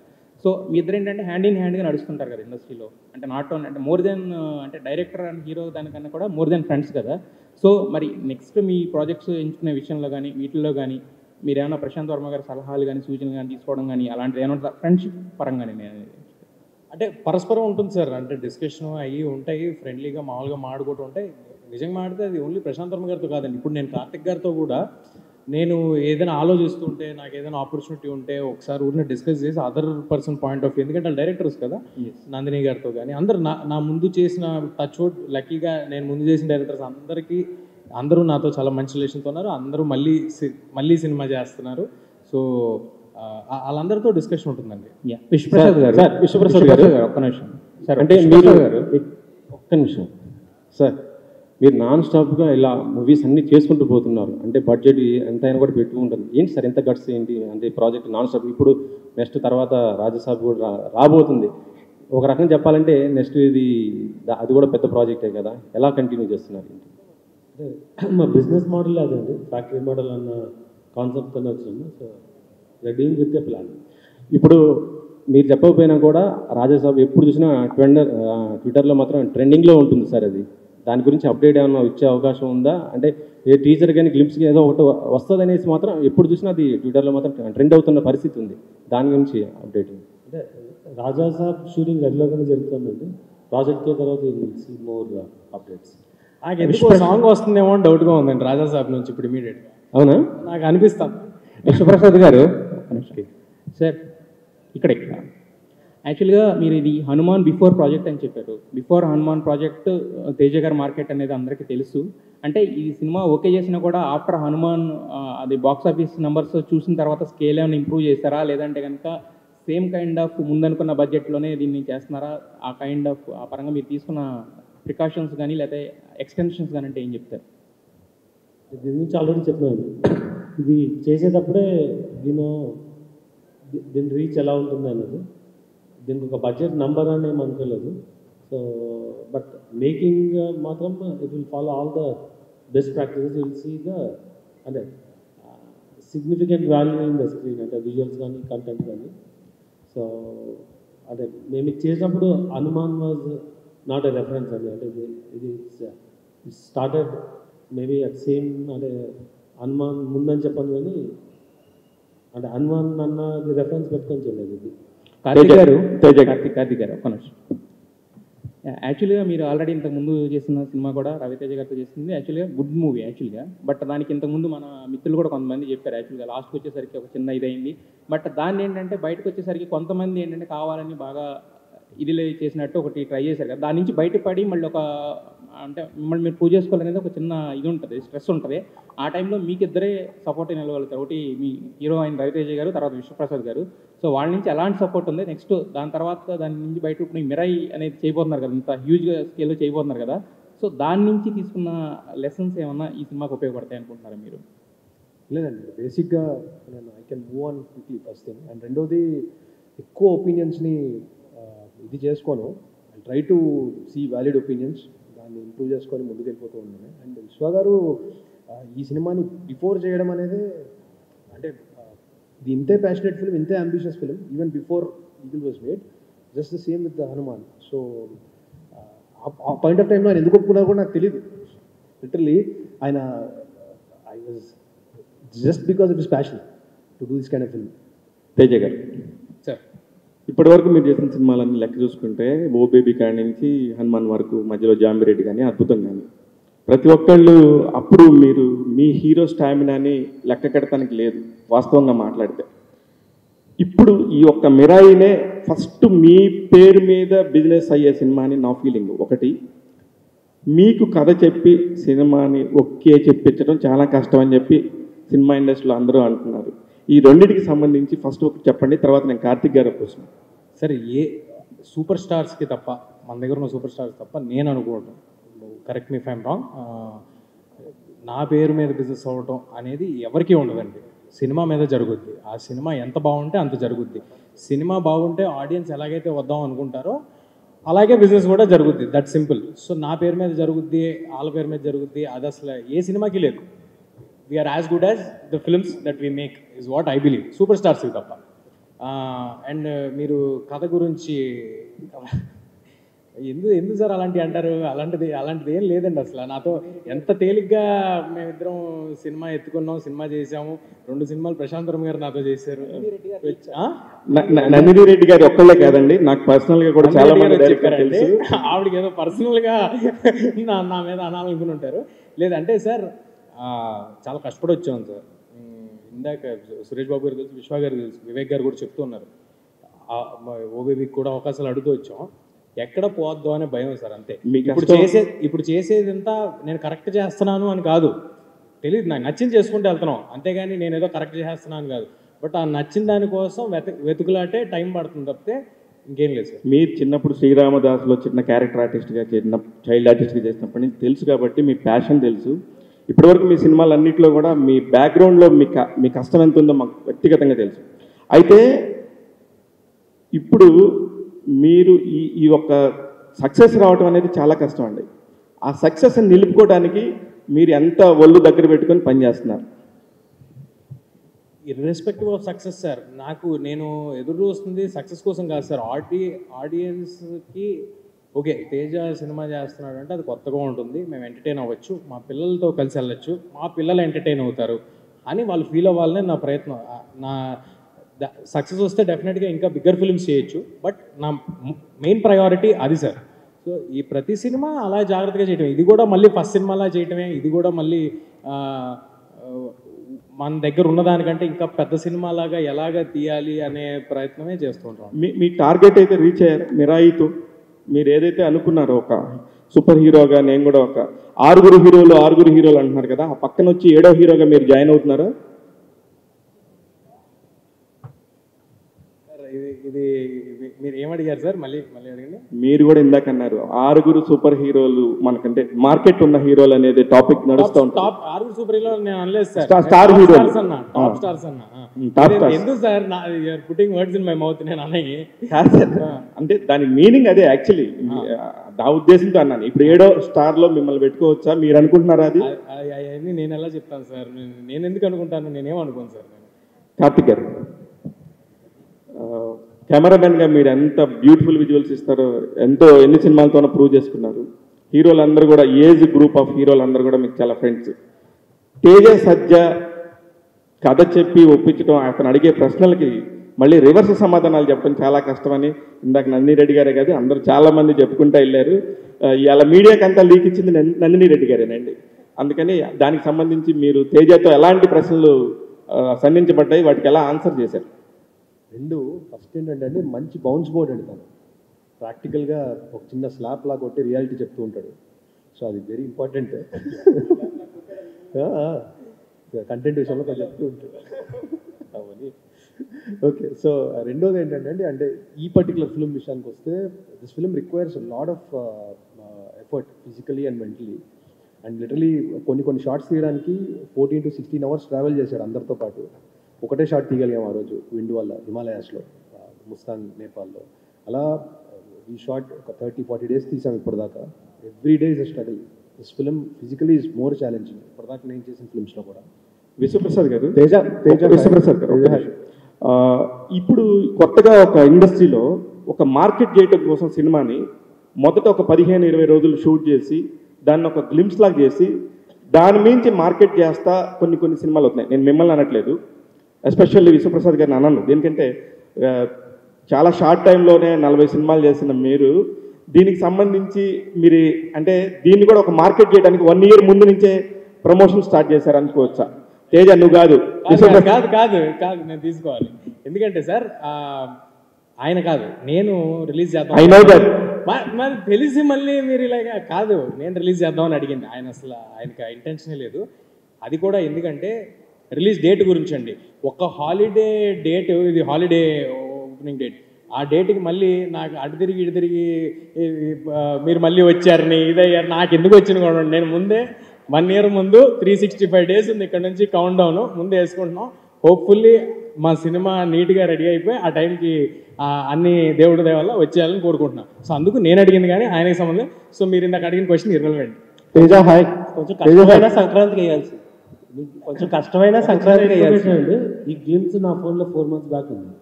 సో మీ ఇద్దరు ఏంటంటే హ్యాండ్ ఇన్ హ్యాండ్గా నడుస్తుంటారు కదా ఇండస్ట్రీలో అంటే నాట్ ఓన్ అంటే మోర్ దెన్ అంటే డైరెక్టర్ అండ్ హీరో దానికన్నా కూడా మోర్ దెన్ ఫ్రెండ్స్ కదా. సో మరి నెక్స్ట్ మీ ప్రాజెక్ట్స్ ఎంచుకునే విషయంలో కానీ వీటిల్లో కానీ మీరు ఏమైనా ప్రశాంత్ వర్మ గారి సలహాలు కానీ సూచనలు కానీ తీసుకోవడం కానీ అలాంటిది ఏమైనా ఫ్రెండ్షిప్ పరంగానే నేను అనేది. అంటే పరస్పరం ఉంటుంది సార్. అంటే డిస్కషన్ అయ్యి ఉంటాయి ఫ్రెండ్లీగా మామూలుగా మాడుకుంటూ ఉంటాయి. నిజంగా మాడితే అది ఓన్లీ ప్రశాంత్ వర్మ గారితో కాదండి. ఇప్పుడు నేను కార్తిక్ గారితో కూడా నేను ఏదైనా ఆలోచిస్తుంటే నాకు ఏదైనా ఆపర్చునిటీ ఉంటే ఒకసారి ఊరిని డిస్కస్ చేసి other person point of view ఎందుకంటే వాళ్ళు డైరెక్టర్స్ కదా నందిని గారితో కానీ అందరు నా నా ముందు చేసిన టచ్ వుడ్ లక్కీగా నేను ముందు చేసిన డైరెక్టర్స్ అందరికీ అందరూ నాతో చాలా మంచి రిలేషన్తో ఉన్నారు. అందరూ మళ్ళీ మళ్ళీ సినిమా చేస్తున్నారు. సో వాళ్ళందరితో డిస్కషన్ ఉంటుందండి. విశ్వప్రసాద్ గారు. సార్ విశ్వప్రసాద్ గారు. ఒక్క నిమిషం. సార్ అంటే మీరు గారు ఒక్క నిమిషం. సార్ మీరు నాన్ స్టాప్గా ఇలా మూవీస్ అన్ని చేసుకుంటూ పోతున్నారు. అంటే బడ్జెట్ ఎంతైనా కూడా పెట్టుకుంటుంది ఏంటి సార్ ఎంత గట్స్ ఏంటి? అంటే ప్రాజెక్ట్ నాన్ స్టాప్ ఇప్పుడు నెక్స్ట్ తర్వాత రాజ్యసభ కూడా రాబోతుంది. ఒక రకంగా చెప్పాలంటే నెక్స్ట్ ఇది అది కూడా పెద్ద ప్రాజెక్టే కదా. ఎలా కంటిన్యూ చేస్తున్నారు? మా బిజినెస్ మోడల్ అదండి ఫ్యాక్టరీ మోడల్ అన్న కాన్సెప్ట్ అని వచ్చింది. So dealing with a plan ఇప్పుడు మీరు చెప్పకపోయినా కూడా రాజ్యసభ ఎప్పుడు చూసినా ట్వెండర్ ట్విట్టర్లో మాత్రం ట్రెండింగ్లో ఉంటుంది సార్ అది. దాని గురించి అప్డేట్ ఏమైనా ఇచ్చే అవకాశం ఉందా? అంటే ఏ టీచర్ కానీ గ్లిమ్స్కి ఏదో ఒకటి వస్తుంది అనేసి మాత్రం ఎప్పుడు చూసినా అది ట్విట్టర్లో మాత్రం ట్రెండ్ అవుతున్న పరిస్థితి ఉంది. దాని గురించి అప్డేట్ అంటే రాజా సాబ్ షూటింగ్ రెగ్యులర్గానే జరుగుతుందండి. ప్రాజెక్ట్ తర్వాత సీ మోర్ అప్డేట్స్ నాకు ఎందుకో సాంగ్ వస్తుందేమో అని డౌట్గా ఉందండి రాజా సాబ్ నుంచి ఇప్పుడు ఇమీడియట్గా అవునా? నాకు అనిపిస్తాను విశ్వప్రసాద్ గారు? సార్ ఇక్కడ. ఇక్కడ యాక్చువల్గా మీరు ఇది హనుమాన్ బిఫోర్ ప్రాజెక్ట్ అని చెప్పారు. బిఫోర్ హనుమాన్ ప్రాజెక్ట్ తేజ గారి మార్కెట్ అనేది అందరికీ తెలుసు. అంటే ఈ సినిమా ఓకే చేసినా కూడా ఆఫ్టర్ హనుమాన్ అది బాక్స్ ఆఫీస్ నెంబర్స్ చూసిన తర్వాత స్కేల్ ఏమైనా ఇంప్రూవ్ చేస్తారా లేదంటే కనుక సేమ్ కైండ్ ఆఫ్ ముందనుకున్న బడ్జెట్లోనే దీన్ని చేస్తున్నారా? ఆ కైండ్ ఆఫ్ ఆ పరంగా మీరు తీసుకున్న ప్రికాషన్స్ కానీ లేకపోతే ఎక్స్టెన్షన్స్ కానీ అంటే ఏం చెప్తారు? దీని గురించి ఆల్రెడీ చెప్పినాను. ఇది చేసేటప్పుడే దీని దీని రీచ్ ఎలా ఉంటుంది అన్నది దీనికి ఒక బడ్జెట్ నంబర్ అని ఏం అనుకోలేదు. సో బట్ మేకింగ్ మాత్రం it will follow all the best practices will see the అంటే significant value in the screen అంటే విజువల్స్ కానీ కంటెంట్ కానీ. సో అంటే మేము ఇది చేసినప్పుడు Hanuman was not a reference అండి అంటే ఇది ఇది uh, started maybe at same అంటే హనుమాన్ ముందని చెప్పను కానీ అంటే హనుమాన్ అన్నది రెఫరెన్స్ పెట్టుకొని చేయలేదు ఇది. కార్తిక్ గారు? కార్తిక్ కార్తిక్ గారు ఒక్క నిమిషం. యాక్చువల్గా మీరు ఆల్రెడీ ఇంతకు ముందు చేసిన సినిమా కూడా రవితేజ గారితో చేసింది. యాక్చువల్గా గుడ్ మూవీ యాక్చువల్గా బట్ దానికి ఇంతకుముందు మన మిత్రులు కూడా కొంతమంది చెప్పారు. యాక్చువల్గా లాస్ట్కి వచ్చేసరికి ఒక చిన్న ఇదైంది. బట్ దాన్ని ఏంటంటే బయటకు వచ్చేసరికి కొంతమంది ఏంటంటే కావాలని బాగా ఇది చేసినట్టు ఒకటి ట్రై చేశారు కదా. దాని నుంచి బయటపడి మళ్ళీ ఒక అంటే మిమ్మల్ని మీరు పూజ చేసుకోవాలనేది ఒక చిన్న ఇది ఉంటుంది స్ట్రెస్ ఉంటుంది. ఆ టైంలో మీకు ఇద్దరే సపోర్ట్ నిలవగలుగుతారు ఒకటి మీ హీరో అయిన రవితేజ గారు తర్వాత విశ్వప్రసాద్ గారు. సో వాళ్ళ నుంచి ఎలాంటి సపోర్ట్ ఉంది? నెక్స్ట్ దాని తర్వాత దాని నుంచి బయట ఇప్పుడు మిరై అనేది చేయబోతున్నారు కదా ఇంత హ్యూజ్గా స్కేల్లో చేయబోతున్నారు కదా. సో దాని నుంచి తీసుకున్న లెసన్స్ ఏమన్నా ఈ సినిమాకి ఉపయోగపడతాయి అనుకుంటున్నారా మీరు? లేదండి. బేసిక్గా నేను I can move on quickly first thing and రెండోది ఎక్కువ ఒపీనియన్స్ని ఇది చేసుకోను. I try to see valid opinions దాన్ని ఇంప్రూవ్ చేసుకొని ముందుకెళ్ళిపోతూ ఉన్నాను అండ్ విశ్వ గారు ఈ సినిమాని బిఫోర్ చేయడం అనేది అంటే ఇది ఇంతే ప్యాషనెట్ ఫిల్మ్ ఇంతే ambitious film even before eagle was made just the same with the Hanuman so ఆ పాయింట్ ఆఫ్ టైంలో ఆయన ఎందుకు ఒప్పుకున్నారో కూడా నాకు తెలియదు లిటరలీ ఆయన I was just because it is passion to do this kind of film Teja garu. ఇప్పటి ఇప్పటివరకు మీరు చేసిన సినిమాలన్నీ లెక్క చూసుకుంటే ఓ బేబీ కాడి నుంచి హనుమాన్ వరకు మధ్యలో జాంబిరెడ్డి కానీ అద్భుతం కానీ ప్రతి ఒక్కళ్ళు అప్పుడు మీరు మీ హీరో స్టామినాని లెక్క కడటానికి లేదు వాస్తవంగా మాట్లాడితే. ఇప్పుడు ఈ ఒక్క మిరాయినే ఫస్ట్ మీ పేరు మీద బిజినెస్ అయ్యే సినిమా అని నా ఫీలింగ్. ఒకటి మీకు కథ చెప్పి సినిమాని ఒకే చెప్పించడం చాలా కష్టం అని చెప్పి సినిమా ఇండస్ట్రీలో అందరూ అంటున్నారు. ఈ రెండింటికి సంబంధించి ఫస్ట్ ఒకటి చెప్పండి తర్వాత నేను కార్తిక్ గారు కోసం సరే ఏ సూపర్ స్టార్స్కి తప్ప మన దగ్గర ఉన్న సూపర్ స్టార్స్ తప్ప నేను అనుకోవటం. కరెక్ట్ మీ ఫైమ్ రాంగ్ నా పేరు మీద బిజినెస్ అవ్వటం అనేది ఎవరికీ ఉండదండి. సినిమా మీద జరుగుద్ది. ఆ సినిమా ఎంత బాగుంటే అంత జరుగుద్ది. సినిమా బాగుంటే ఆడియన్స్ ఎలాగైతే వద్దాం అనుకుంటారో అలాగే బిజినెస్ కూడా జరుగుద్ది. దట్ సింపుల్ సో నా పేరు మీద జరుగుద్ది వాళ్ళ పేరు మీద జరుగుద్ది అది అసలు ఏ సినిమాకి లేదు. We are as good as the films that we make is what I believe super స్టార్స్కి తప్ప అండ్ మీరు కథ గురించి ఎందుకు ఎందుకు సార్ అలాంటివి అంటారు? అలాంటిది అలాంటిది ఏం లేదండి అసలు. నాతో ఎంత తేలిగ్గా మేమిద్దరం సినిమా ఎత్తుకున్నాం సినిమా చేసాము రెండు సినిమాలు ప్రశాంతరం గారు నాతో చేశారు. నందిని రెడ్డి గారు ఒక్కళ్ళే కాదండి. నాకు పర్సనల్గా కూడా చాలా మంది తెలుసు. ఆవిడకి ఏదో పర్సనల్గా నా నా మీద అనాలనుకుని ఉంటారు. లేదంటే సార్ చాలా కష్టపడి వచ్చాం సార్ ఇందాక సురేష్ బాబు గారు తెలుసు విశ్వ గారు తెలుసు వివేక్ గారు కూడా చెప్తూ ఉన్నారు. ఓబేబీకి కూడా అవకాశాలు అడుగుతూ వచ్చాం. ఎక్కడ పోద్దాం అనే భయం సార్ అంతే. ఇప్పుడు చేసే ఇప్పుడు చేసేదంతా నేను కరెక్ట్ చేస్తున్నాను అని కాదు. తెలియదు నాకు నచ్చింది చేసుకుంటూ వెళ్తున్నాం. అంతేగాని నేను ఏదో కరెక్ట్ చేస్తున్నాను కాదు. బట్ ఆ నచ్చిన దానికోసం వెత వెతుకులాటే టైం పడుతుంది తప్పితే ఇంకేం లేదు సార్. మీరు చిన్నప్పుడు శ్రీరామదాస్లో చిన్న క్యారెక్టర్ ఆర్టిస్ట్గా చిన్న చైల్డ్ ఆర్టిస్ట్గా చేసినప్పటి నుంచి తెలుసు కాబట్టి మీ ప్యాషన్ తెలుసు. ఇప్పటివరకు మీ సినిమాలన్నింటిలో కూడా మీ బ్యాక్గ్రౌండ్లో మీ క- మీ కష్టం ఎంత ఉందో మాకు వ్యక్తిగతంగా తెలుసు. అయితే ఇప్పుడు మీరు ఈ ఈ ఒక్క సక్సెస్ రావటం అనేది చాలా కష్టం అండి. ఆ సక్సెస్ని నిలుపుకోవడానికి మీరు ఎంత ఒళ్ళు దగ్గర పెట్టుకొని పనిచేస్తున్నారు ఇర్రెస్పెక్టివ్ ఆఫ్ సక్సెస్ సార్ నాకు నేను ఎదురు చూస్తుంది సక్సెస్ కోసం కాదు సార్ ఆడి ఆడియన్స్కి ఓకే తేజ సినిమా చేస్తున్నాడు అంటే అది కొత్తగా ఉంటుంది మేము ఎంటర్టైన్ అవ్వచ్చు మా పిల్లలతో కలిసి వెళ్ళొచ్చు మా పిల్లలు ఎంటర్టైన్ అవుతారు అని వాళ్ళు ఫీల్ అవ్వాలనే నా ప్రయత్నం. నా సక్సెస్ వస్తే డెఫినెట్గా ఇంకా బిగ్గర్ ఫిల్మ్స్ చేయొచ్చు బట్ నా మెయిన్ ప్రయారిటీ అది సార్ సో ఈ ప్రతి సినిమా అలా జాగ్రత్తగా చేయటమే. ఇది కూడా మళ్ళీ ఫస్ట్ సినిమాలా చేయటమే ఇది కూడా మళ్ళీ మన దగ్గర ఉన్నదానికంటే ఇంకా పెద్ద సినిమా లాగా ఎలాగ తీయాలి అనే ప్రయత్నమే చేస్తుంటాం మీ మీ టార్గెట్ అయితే రీచ్ అయ్యారు మిరాయితో. మీరు ఏదైతే అనుకున్నారో ఒక సూపర్ హీరోగా నేను కూడా ఒక ఆరుగురు హీరోలు ఆరుగురు హీరోలు అంటున్నారు కదా ఆ పక్కన వచ్చి ఏడో హీరోగా మీరు జాయిన్ అవుతున్నారా? ఇది ఇది మీరు ఏమడిగారు సార్? మళ్ళీ మళ్ళీ అడగండి. మీరు కూడా ఇందాక అన్నారు ఆరుగురు సూపర్ హీరోలు మనకంటే మార్కెట్ ఉన్న హీరోలు అనేది టాపిక్ నడుస్తూ ఉంటుంది. టాప్ ఆరుగురు సూపర్ హీరో నేను అనలేదు సార్. స్టార్- హీరోలు. స్టార్స్ అన్న టాప్. స్టార్స్ అన్న. Top stars. ఎందుకు సార్ నా putting words in my mouth నేను సార్. అంటే దాని మీనింగ్ అదే యాక్చువల్లీ నా ఉద్దేశంతో అన్నాను. ఇప్పుడు ఏడో స్టార్లో మిమ్మల్ని పెట్టుకోవచ్చా? మీరు అనుకుంటున్నారా అది? అవన్నీ నేను ఎలా చెప్తాను సార్? నేను- ఎందుకు అనుకుంటాను? నేనేం అనుకోను సార్ కార్తిక్ గారు. కెమెరామెన్గా మీరు ఎంత బ్యూటిఫుల్ విజువల్స్ ఇస్తారో ఎంతో ఎన్ని సినిమాలతోనో ప్రూవ్ చేసుకున్నారు. హీరోలు అందరూ కూడా ఏజ్ గ్రూప్ ఆఫ్ హీరోలు అందరూ కూడా మీకు చాలా ఫ్రెండ్స్. తేజ సజ్జ కథ చెప్పి ఒప్పించడం అతను అడిగే ప్రశ్నలకి మళ్ళీ రివర్స్ సమాధానాలు చెప్పడం చాలా కష్టమని ఇందాక నందిని రెడ్డి గారే కాదు అందరూ చాలా మంది చెప్పుకుంటూ వెళ్ళారు. ఇలా మీడియాకి అంతా లీక్ ఇచ్చింది నందిని రెడ్డి గారేనండి. అందుకని దానికి సంబంధించి మీరు తేజతో ఎలాంటి ప్రశ్నలు సంధించబడ్డాయి వాటికి ఎలా ఆన్సర్ చేశారు? రెండు ఫస్ట్ ఏంటంటే అండి మంచి బౌన్స్ బోర్డ్ అండి తను. ప్రాక్టికల్గా ఒక చిన్న స్లాప్ లాగా కొట్టి రియాలిటీ చెప్తూ ఉంటాడు. సో అది వెరీ ఇంపార్టెంట్ కంటెంట్ విషయంలో కొంచెం చెప్తూ ఉంటాడు. అవని. ఓకే సో రెండోది ఏంటంటే అండి అంటే ఈ పర్టికులర్ ఫిల్మ్ విషయానికి వస్తే this film requires lot of effort physically and mentally and literally కొన్ని కొన్ని షార్ట్స్ తీయడానికి fourteen to sixteen hours travel చేశాడు అందరితో పాటు. ఒకటే షాట్ తీయగలిగాం ఆ రోజు విండ్ వల్ల హిమాలయాస్లో ముస్తాన్ నేపాల్లో. అలా ఈ షార్ట్ ఒక థర్టీ ఫార్టీ డేస్ తీసాం ఇప్పటిదాకా. Every day is a struggle. This film physically is more challenging. ఇప్పటిదాకా నేను చేసిన ఫిల్మ్స్లో కూడా. విశ్వప్రసాద్ గారు? తేజ తేజ విశ్వప్రసాద్ గారు ఇప్పుడు కొత్తగా ఒక ఇండస్ట్రీలో ఒక మార్కెట్ చేయటం కోసం సినిమాని మొదట ఒక పదిహేను ఇరవై రోజులు షూట్ చేసి దాన్ని ఒక గ్లిమ్స్ లాగా చేసి దాని మించి మార్కెట్ చేస్తా కొన్ని కొన్ని సినిమాలు అవుతున్నాయి నేను మిమ్మల్ని అనట్లేదు. ఎస్పెషల్లీ విశ్వప్రసాద్ గారిని అనను దేనికంటే చాలా షార్ట్ టైంలోనే నలభై సినిమాలు చేసిన మీరు దీనికి సంబంధించి మీరు అంటే దీన్ని కూడా ఒక మార్కెట్ చేయడానికి వన్ ఇయర్ ముందు నుంచే ప్రమోషన్ స్టార్ట్ చేశారు అనుకోవచ్చా? తేజ నువ్వు కాదు. కాదు కాదు కాదు నేను తీసుకోవాలి. ఎందుకంటే సార్ ఆయన కాదు నేను రిలీజ్ చేద్దాం మరి తెలిసి మళ్ళీ మీరు ఇలాగా కాదు నేను రిలీజ్ చేద్దామని అడిగింది. ఆయన అసలు ఆయనకి ఇంటెన్షనే లేదు. అది కూడా ఎందుకంటే రిలీజ్ డేట్ గురించి అండి ఒక హాలిడే డేట్ ఇది హాలిడే ఓపెనింగ్ డేట్. ఆ డేట్కి మళ్ళీ నాకు అటు తిరిగి ఇటు తిరిగి మీరు మళ్ళీ వచ్చారని ఇదయ్యారు నాకు ఎందుకు వచ్చింది కూడా నేను ముందే వన్ ఇయర్ ముందు త్రీ సిక్స్టీ ఫైవ్ డేస్ ఉంది ఇక్కడ నుంచి కౌంట్ డౌన్ ముందే వేసుకుంటున్నాం. హోప్ఫుల్లీ మా సినిమా నీట్గా రెడీ అయిపోయి ఆ టైంకి అన్ని దేవుడి వల్ల వచ్చేయాలని కోరుకుంటున్నాను సో అందుకు నేను అడిగింది కానీ ఆయనకి సంబంధం సో మీరు ఇందాక అడిగిన క్వశ్చన్ ఇర్రెలవెంట్ తేజ హాయ్. కొంచెం తేజ కష్టమైన కొంచెం కష్టమైన అండి ఈ గ్లిమ్స్ నా ఫోన్లో ఫోర్ మంత్స్ బ్యాక్ ఉంది.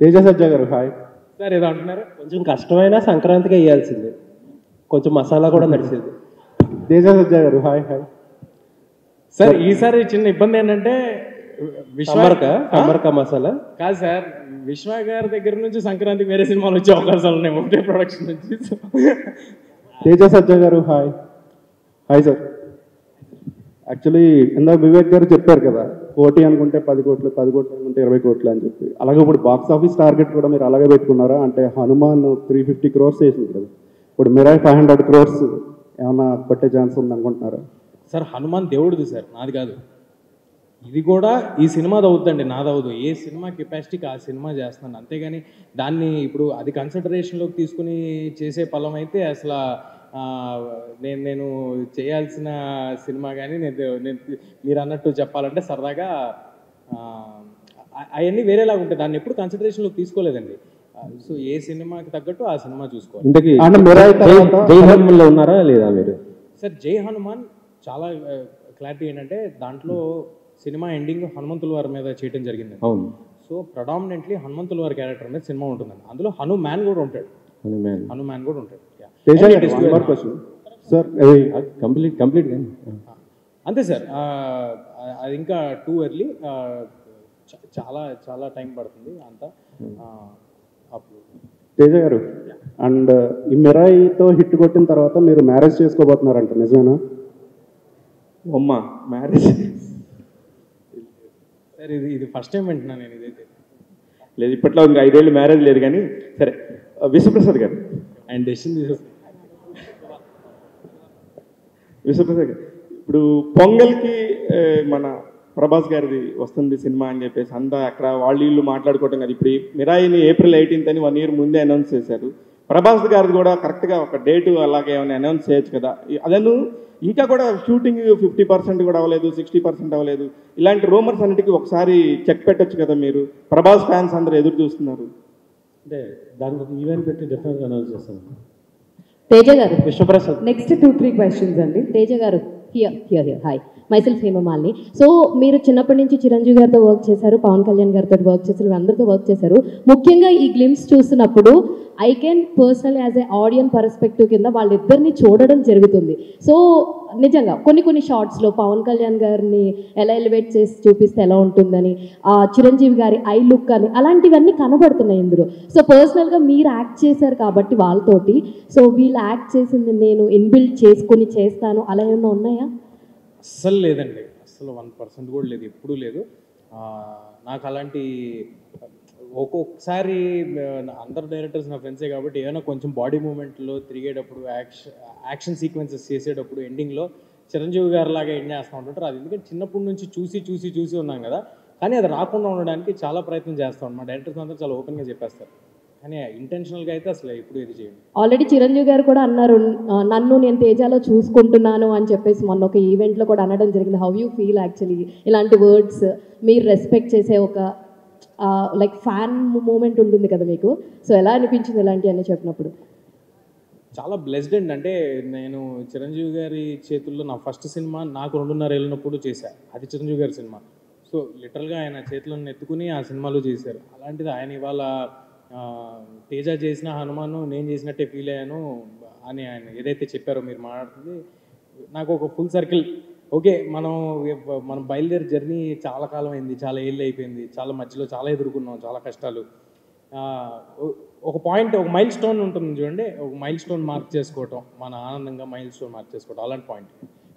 తేజ సజ్జా గారు హాయ్. సార్ ఏదో అంటున్నారు? కొంచెం కష్టమైన సంక్రాంతికి వేయాల్సిందే. కొంచెం మసాలా కూడా నడిచేది. తేజ సజ్జా గారు హాయ్ హాయ్. సార్ ఈసారి చిన్న ఇబ్బంది ఏంటంటే విశ్వ సమ్మర్క ఆ? సమ్మర్క మసాలా. కాదు సార్ విశ్వ గారి దగ్గర నుంచి సంక్రాంతికి వేరే సినిమాలు వచ్చే అవకాశాలు ఉన్నాయి ఒకటే ప్రొడక్షన్ నుంచి. తేజ సజ్జా గారు హాయ్. Hi sir. యాక్చువల్లీ ఇందాక వివేక్ గారు చెప్పారు కదా కోటి అనుకుంటే పది కోట్లు పది కోట్లు అనుకుంటే ఇరవై కోట్లు అని చెప్పి. అలాగే ఇప్పుడు బాక్స్ ఆఫీస్ టార్గెట్ కూడా మీరు అలాగే పెట్టుకున్నారా? అంటే హనుమాన్ త్రీ ఫిఫ్టీ క్రోర్స్ వేసింది కదా. ఇప్పుడు మిరాయి ఫైవ్ హండ్రెడ్ క్రోర్స్ ఏమైనా కొట్టే ఛాన్స్ ఉంది అనుకుంటున్నారా? సార్ హనుమాన్ దేవుడిది సార్ నాది కాదు. ఇది కూడా ఈ సినిమాది అవుతుందండి నాది ఏ సినిమా కెపాసిటీకి ఆ సినిమా చేస్తున్నాను. అంతేగాని దాన్ని ఇప్పుడు అది కన్సిడరేషన్లోకి తీసుకుని చేసే పలం అయితే అసలు నేను నేను చేయాల్సిన సినిమా కానీ నేను నేను మీరు అన్నట్టు చెప్పాలంటే సరదాగా అవన్నీ వేరేలాగా ఉంటాయి. దాన్ని ఎప్పుడు కన్సిడరేషన్లోకి తీసుకోలేదండి. సో ఏ సినిమాకి తగ్గట్టు ఆ సినిమా చూసుకోవాలి. ఇంతకీ జై హనుమన్లో ఉన్నారా లేదా మీరు? సార్ జై హనుమాన్ చాలా క్లారిటీ ఏంటంటే దాంట్లో సినిమా ఎండింగ్ హనుమంతుల వారి మీద చేయడం జరిగింది. అవును. సో ప్రొడామినెంట్లీ హనుమంతుల వారి క్యారెక్టర్ మీద సినిమా ఉంటుందండి. అందులో హనుమాన్ కూడా ఉంటాడు. హనుమాన్. హనుమాన్ కూడా ఉంటాడు. సార్ కంప్లీట్ కంప్లీట్ కానీ అంతే సార్. ఆ, అది ఇంకా టూ ఎర్లీ చాలా చాలా టైం పడుతుంది అంతా. అప్పుడు. తేజ గారు అండ్ ఈ మిరాయితో హిట్ కొట్టిన తర్వాత మీరు మ్యారేజ్ చేసుకోబోతున్నారంట నిజమేనా? అమ్మ మ్యారేజ్ సార్ ఇది ఇది ఫస్ట్ టైం వింటున్నాను నేను ఇదైతే. లేదు ఇప్పట్లో ఇంకా ఐదేళ్ళు మ్యారేజ్ లేదు కానీ సరే. విశ్వప్రసాద్ గారు. ఆయన డెసిషన్ తీసేసి విశ్వప్రసాద్ ఇప్పుడు పొంగల్కి మన ప్రభాస్ గారిది వస్తుంది సినిమా అని చెప్పేసి అంతా అక్కడ వాళ్ళు వీళ్ళు మాట్లాడుకోవటం కదా. ఇప్పుడు ఈ మిరాయిని ఏప్రిల్ ఎయిటీన్త్ అని వన్ ఇయర్ ముందే అనౌన్స్ చేశారు. ప్రభాస్ గారిది కూడా కరెక్ట్గా ఒక డేటు అలాగే ఏమైనా అనౌన్స్ చేయొచ్చు కదా. అదను ఇంకా కూడా షూటింగ్ ఫిఫ్టీ పర్సెంట్ కూడా అవ్వలేదు సిక్స్టీ పర్సెంట్ అవ్వలేదు. ఇలాంటి రూమర్స్ అన్నిటికీ ఒకసారి చెక్ పెట్టొచ్చు కదా మీరు. ప్రభాస్ ఫ్యాన్స్ అందరూ ఎదురు చూస్తున్నారు. అంటే దానికి ఒక ఈవెంట్ పెట్టి డెఫినెట్గా అనౌన్స్ చేస్తాను Teja garu. Vishwaprasad next two three questions అండి. Teja garu here here here hi myself Hemamalini. So మీరు చిన్నప్పటి నుంచి చిరంజీవి గారితో వర్క్ చేశారు పవన్ కళ్యాణ్ గారితో వర్క్ చేశారు అందరితో వర్క్ చేశారు. ముఖ్యంగా ఈ గ్లిమ్స్ చూస్తున్నప్పుడు I can personal as a audience perspective కింద వాళ్ళిద్దరిని చూడడం జరుగుతుంది. సో నిజంగా కొన్ని కొన్ని షార్ట్స్లో పవన్ కళ్యాణ్ గారిని ఎలా ఎలివేట్ చేసి చూపిస్తే ఎలా ఉంటుందని ఆ చిరంజీవి గారి ఐ లుక్ అని అలాంటివన్నీ కనబడుతున్నాయి ఇందులో. సో పర్సనల్గా మీరు యాక్ట్ చేశారు కాబట్టి వాళ్ళతోటి సో వీళ్ళు యాక్ట్ చేసింది నేను ఇన్బిల్డ్ చేసుకొని చేస్తాను అలా ఏమైనా ఉన్నాయా? అస్సలు లేదండి. అస్సలు వన్ పర్సెంట్ కూడా లేదు ఎప్పుడూ లేదు. నాకు అలాంటి ఒక్కొక్కసారి అందరు డైరెక్టర్స్ నా ఫ్రెండ్సే కాబట్టి ఏమైనా కొంచెం బాడీ మూమెంట్లో తిరిగేటప్పుడు యాక్షన్ యాక్షన్ సీక్వెన్సెస్ చేసేటప్పుడు ఎండింగ్లో చిరంజీవి గారు లాగా ఎండ్ చేస్తూ ఉంటుంటారు అది. ఎందుకంటే చిన్నప్పటి నుంచి చూసి చూసి చూసి ఉన్నాం కదా. కానీ అది రాకుండా ఉండడానికి చాలా ప్రయత్నం చేస్తాం. మా డైరెక్టర్స్ అందరూ చాలా ఓపెన్గా చెప్పేస్తారు. కానీ ఇంటెన్షనల్గా అయితే అసలు ఎప్పుడు ఇది చేయండి ఆల్రెడీ చిరంజీవి గారు కూడా అన్నారు "ఆ, నన్ను నేను తేజాలో చూసుకుంటున్నాను అని చెప్పేసి మొన్న ఒక ఈవెంట్లో కూడా అనడం జరిగింది. హౌ యూ ఫీల్ యాక్చువల్లీ ఇలాంటి వర్డ్స్ మీరు రెస్పెక్ట్ చేసే ఒక లైక్ ఫ్యాన్ మూమెంట్ ఉంటుంది కదా మీకు. సో ఎలా అనిపించింది ఇలాంటివన్నీ చెప్పినప్పుడు? చాలా బ్లెస్డ్ అండి. అంటే నేను చిరంజీవి గారి చేతుల్లో నా ఫస్ట్ సినిమా నాకు రెండున్నర వెళ్ళినప్పుడు చేశా. అది చిరంజీవి గారి సినిమా సో లిటరల్గా ఆయన చేతులను ఎత్తుకుని ఆ సినిమాలో చేశారు. అలాంటిది ఆయన ఇవాళ తేజ చేసిన హనుమాన్ నేను చేసినట్టే ఫీల్ అయ్యాను అని ఆయన ఏదైతే చెప్పారో మీరు మాట్లాడుతుంది. నాకు ఒక ఫుల్ సర్కిల్ ఓకే మనం మనం బయలుదేరి జర్నీ చాలా కాలం అయింది చాలా ఏళ్ళు అయిపోయింది చాలా మధ్యలో చాలా ఎదుర్కొన్నాం చాలా కష్టాలు. ఒక పాయింట్ ఒక మైల్ స్టోన్ ఉంటుంది చూడండి ఒక మైల్ స్టోన్ మార్క్ చేసుకోవటం మన ఆనందంగా మైల్ స్టోన్ మార్క్ చేసుకోవటం అలాంటి పాయింట్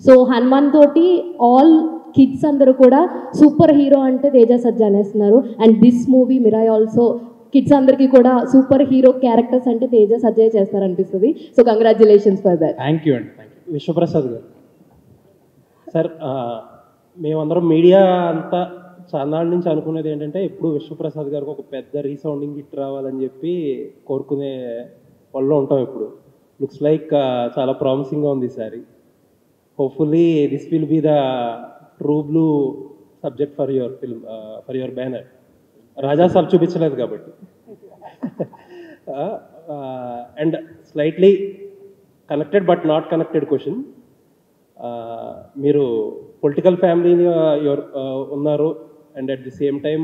సో హనుమాన్ తోటి ఆల్ కిడ్స్ అందరూ కూడా సూపర్ హీరో అంటే Teja Sajja అనేస్తున్నారు. And this movie Mirai also kids అందరికీ కూడా సూపర్ హీరో క్యారెక్టర్స్ అంటే Teja Sajja చేస్తారనిపిస్తుంది. So congratulations for that thank you అండి. Thank you Vishwaprasad garu. Sir మేమందరం మీడియా అంతా చాలాళ్ళ నుంచి అనుకునేది ఏంటంటే ఎప్పుడు విశ్వప్రసాద్ గారికి ఒక పెద్ద రీసౌండింగ్ హిట్ రావాలని చెప్పి కోరుకునే వాళ్ళు ఉంటాం ఇప్పుడు లుక్స్ లైక్ చాలా ప్రామిసింగ్గా ఉంది ఈసారి hopefully this will be the true blue subject for your film for your banner Raja sir చూపించలేదు కాబట్టి. And slightly connected but not connected question. మీరు పొలిటికల్ ఫ్యామిలీని ఉన్నారు. And at the same time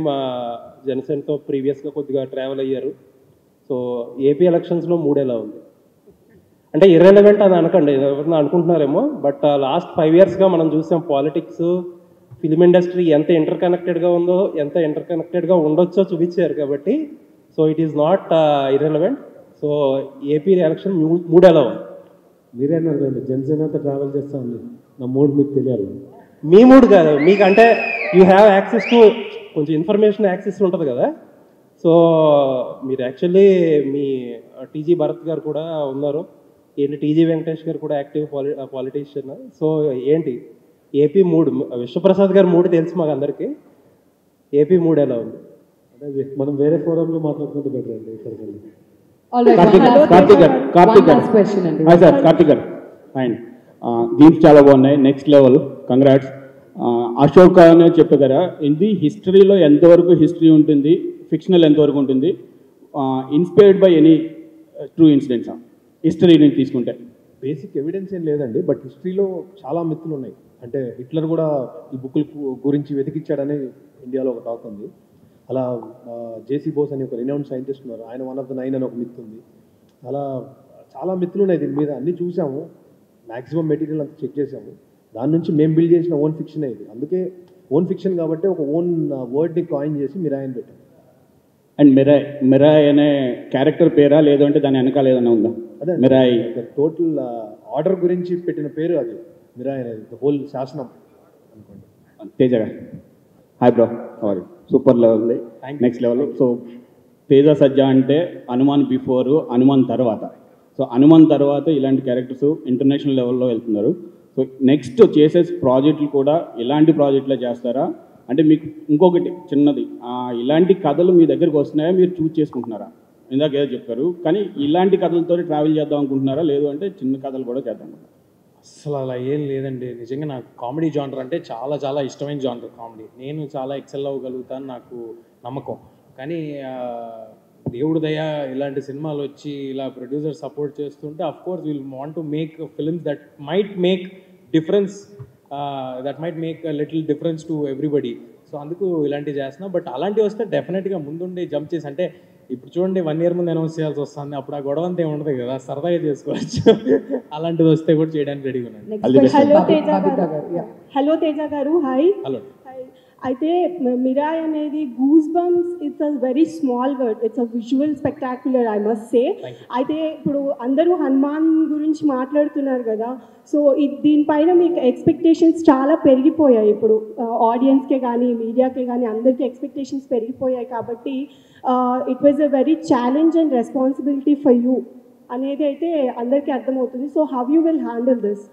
జనసేనతో ప్రీవియస్గా కొద్దిగా ట్రావెల్ అయ్యారు. సో ఏపీ ఎలక్షన్స్లో మూడేలా ఉంది. అంటే ఇర్రెలవెంట్ అని అనకండి. ఎవరైనా అనుకుంటున్నారేమో. బట్ లాస్ట్ ఫైవ్ ఇయర్స్గా మనం చూసాం పాలిటిక్స్ ఫిలిం ఇండస్ట్రీ ఎంత ఇంటర్ కనెక్టెడ్గా ఉందో ఎంత ఇంటర్ కనెక్టెడ్గా ఉండొచ్చో చూపించారు కాబట్టి so it is not irrelevant so AP election మూడేలా ఉంది మీరే అన్నారు? కదండి జనసేనతో ట్రావెల్ చేస్తా ఉంది. నా మూడు మీకు తెలియాలి. మీ మూడు కాదు. మీకు అంటే యూ హ్యావ్ యాక్సెస్ టు కొంచెం ఇన్ఫర్మేషన్ యాక్సెస్ ఉంటుంది కదా. సో మీరు యాక్చువల్లీ మీ టీజీ భరత్ గారు కూడా ఉన్నారు. ఏంటి టీజీ వెంకటేష్ గారు కూడా యాక్టివ్ పాలి పాలిటీషియన్ సో ఏంటి? ఏపీ మూడు విశ్వప్రసాద్ గారు మూడు తెలుసు మాకు అందరికీ ఏపీ మూడు ఎలా ఉంది? అదే మనం వేరే ఫోరంలో మాట్లాడుకుంటే బెటర్ అండి ఇక్కడికి సార్ కార్తిక్ గారు. ఫైన్ చాలా బాగున్నాయి నెక్స్ట్ లెవెల్ కంగ్రాట్స్ అశోక్ అనే చెప్పారు కదా ఇది హిస్టరీలో ఎంతవరకు హిస్టరీ ఉంటుంది ఫిక్షనల్ ఎంతవరకు ఉంటుంది? Inspired by any true incidents history నుంచి తీసుకుంటే. బేసిక్ ఎవిడెన్స్ ఏం లేదండి బట్ హిస్టరీలో చాలా మిత్తులు ఉన్నాయి. అంటే హిట్లర్ కూడా ఈ బుక్కుల గురించి వెతికిచ్చాడని ఇండియాలో ఒక టాక్ ఉంది. అలా జేసీ బోస్ అని ఒక రినౌండ్ సైంటిస్ట్ ఉన్నారు. ఆయన వన్ ఆఫ్ ద నైన్ అని ఒక మిత్ ఉంది. అలా చాలా మిత్తులు ఉన్నాయి దీని మీద. అన్ని చూసాము. మ్యాక్సిమం మెటీరియల్ అంతా చెక్ చేసాము. దాని నుంచి మేము బిల్డ్ చేసిన ఓన్ ఫిక్షన్ ఇది. అందుకే ఓన్ ఫిక్షన్ కాబట్టి ఒక ఓన్ వర్డ్ని కాయిన్ చేసి మీరు ఆయన పెట్టాం. అండ్ మిరాయ్ మిరాయ్ అనే క్యారెక్టర్ పేరా లేదంటే దాని వెనకాల ఏదైనా ఉందా? అదే మిరాయ్. టోటల్ ఆర్డర్ గురించి పెట్టిన పేరు అది. అనేది ద హోల్ శాసనం అనుకోండి. Teja garu hi bro sorry super level next level so Teja Sajja అంటే హనుమాన్ బిఫోర్ హనుమాన్ తర్వాత. సో హనుమాన్ తర్వాత ఇలాంటి క్యారెక్టర్స్ ఇంటర్నేషనల్ లెవెల్లో వెళ్తున్నారు. సో నెక్స్ట్ చేసే ప్రాజెక్టులు కూడా ఇలాంటి ప్రాజెక్టులే చేస్తారా? అంటే మీకు ఇంకొకటి చిన్నది ఇలాంటి కథలు మీ దగ్గరికి వస్తున్నాయా? మీరు చూస్ చేసుకుంటున్నారా? ఇందాక ఏదో చెప్పారు. కానీ ఇలాంటి కథలతో ట్రావెల్ చేద్దాం అనుకుంటున్నారా? లేదు అంటే చిన్న కథలు కూడా చేద్దాం అసలు అలా ఏం లేదండి. నిజంగా నాకు కామెడీ జానర్ అంటే చాలా చాలా ఇష్టమైన జానర్ కామెడీ. నేను చాలా ఎక్సెల్ అవ్వగలుగుతాను నాకు నమ్మకం. కానీ దేవుడు దయ ఇలాంటి సినిమాలు వచ్చి ఇలా ప్రొడ్యూసర్ సపోర్ట్ చేస్తుంటే of course will want to make films that might make difference that might make little difference to everybody so అందుకు ఇలాంటివి చేస్తున్నా. బట్ అలాంటివి వస్తే డెఫినెట్గా ముందుండి జంప్ చేసి అంటే ఇప్పుడు చూడండి వన్ ఇయర్ ముందు అనౌన్స్ చేయాల్సి వస్తుంది. అప్పుడు ఆ గొడవ అంతా ఏమి ఉండదు కదా సరదాగా చేసుకోవచ్చు. అలాంటిది వస్తే కూడా చేయడానికి రెడీగా ఉన్నాను. Hello Teja garu. Hello Teja garu. Hi hello అయితే మిరాయ్ అనేది goose bumps it's a very small word it's a visual spectacular I must say అయితే ఇప్పుడు అందరూ హనుమాన్ గురించి మాట్లాడుతున్నారు కదా సో దీనిపైన మీకు ఎక్స్పెక్టేషన్స్ చాలా పెరిగిపోయాయి. ఇప్పుడు ఆడియన్స్కే కానీ మీడియాకే కానీ అందరికీ ఎక్స్పెక్టేషన్స్ పెరిగిపోయాయి కాబట్టి it was a very challenge and responsibility for you అనేది అయితే అందరికీ అర్థమవుతుంది. So how you will handle this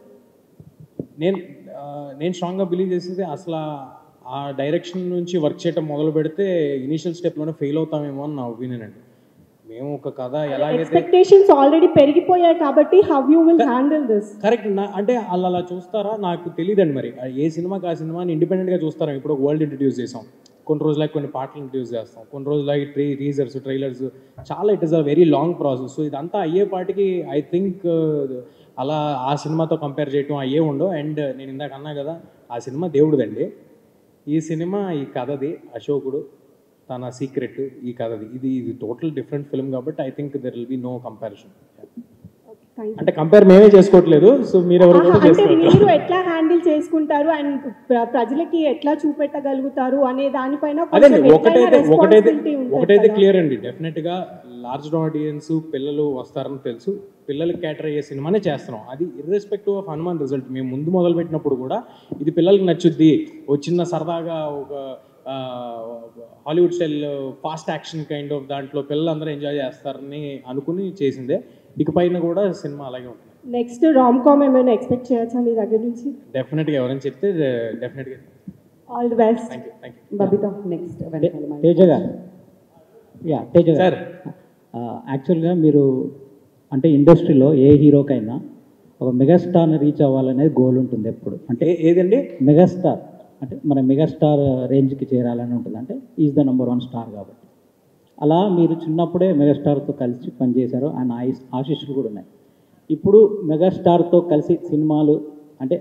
నేను నేను స్ట్రాంగ్గా బిలీవ్ చేసేది అసలు ఆ- డైరెక్షన్ నుంచి వర్క్ చేయటం మొదలు పెడితే ఇనీషియల్ స్టెప్లోనే ఫెయిల్ అవుతామేమో అని నా ఒపీనియన్ అండి. మేము ఒక కథ ఎలాగైతే ఎక్స్పెక్టేషన్స్ ఆల్రెడీ పెరిగిపోయాయి కాబట్టి how you will handle this correct నా అంటే వాళ్ళు అలా చూస్తారా? నాకు తెలియదండి మరి. ఏ సినిమాకి ఆ సినిమాని ఇండిపెండెంట్గా చూస్తారా? ఇప్పుడు వరల్డ్ ఇంట్రడ్యూస్ చేసాం కొన్ని రోజులకి కొన్ని పాటలు ఇంట్రడ్యూస్ చేస్తాం. కొన్ని రోజులకి ట్రీ టీజర్స్ ట్రైలర్స్ చాలా it is a very long process so ఇదంతా అయ్యేపాటికి ఐ థింక్ అలా ఆ సినిమాతో కంపేర్ చేయటం అయ్యే ఉండవు. అండ్ నేను ఇందాక అన్నా కదా ఆ సినిమా దేవుడిదండి. ఈ సినిమా ఈ కథది అశోకుడు తన సీక్రెట్ ఈ కథది ఇది ఇది టోటల్ డిఫరెంట్ ఫిల్మ్ కాబట్టి I think there will be no comparison అంటే కంపేర్ మేమే చేసుకోవట్లేదు సో కూడా అంటే మీరు ఎట్లా హ్యాండిల్ చేసుకుంటారు అండ్ ప్ర- ప్రజలకి ఎట్లా చూపెట్టగలుగుతారు అనే దానిపైన ఒకటైతే ఒకటైతే. క్లియర్ అండి. డెఫినెట్గా లార్జ్ ఆడియన్స్ పిల్లలు వస్తారని తెలుసు. పిల్లలకి క్యాటర్ అయ్యే సినిమానే చేస్తున్నాం. అది ఇర్రెస్పెక్టివ్ ఆఫ్ హనుమాన్ రిజల్ట్ మేము ముందు మొదలు పెట్టినప్పుడు కూడా ఇది పిల్లలకి నచ్చుద్ది. ఓ చిన్న సరదాగా ఒక Hollywood style fast action kind of దాంట్లో పిల్లలందరూ ఎంజాయ్ చేస్తారని అనుకుని చేసిందే. ఇక పైన కూడా సినిమా అలాగే ఉంటుంది. నెక్స్ట్ రామ్ కామ్ ఏమైనా ఎక్స్పెక్ట్ చేయొచ్చా మీ దగ్గర నుంచి? డెఫినెట్గా ఎవరైనా చెప్తే డెఫినెట్గా all the best thank you thank you Babitha next Teja garu. Yeah Teja గారు. యాక్చువల్గా మీరు అంటే ఇండస్ట్రీలో ఏ హీరోకైనా ఒక మెగాస్టార్ని రీచ్ అవ్వాలనేది గోల్ ఉంటుంది ఎప్పుడు. అంటే ఏదండి? మెగాస్టార్. అంటే మన మెగాస్టార్ రేంజ్కి చేరాలని ఉంటుంది అంటే is the number one star కాబట్టి. అలా మీరు చిన్నప్పుడే మెగాస్టార్తో కలిసి పనిచేశారు ఆయన ఆయుష్ ఆశీస్సులు కూడా ఉన్నాయి. ఇప్పుడు మెగాస్టార్తో కలిసి సినిమాలు అంటే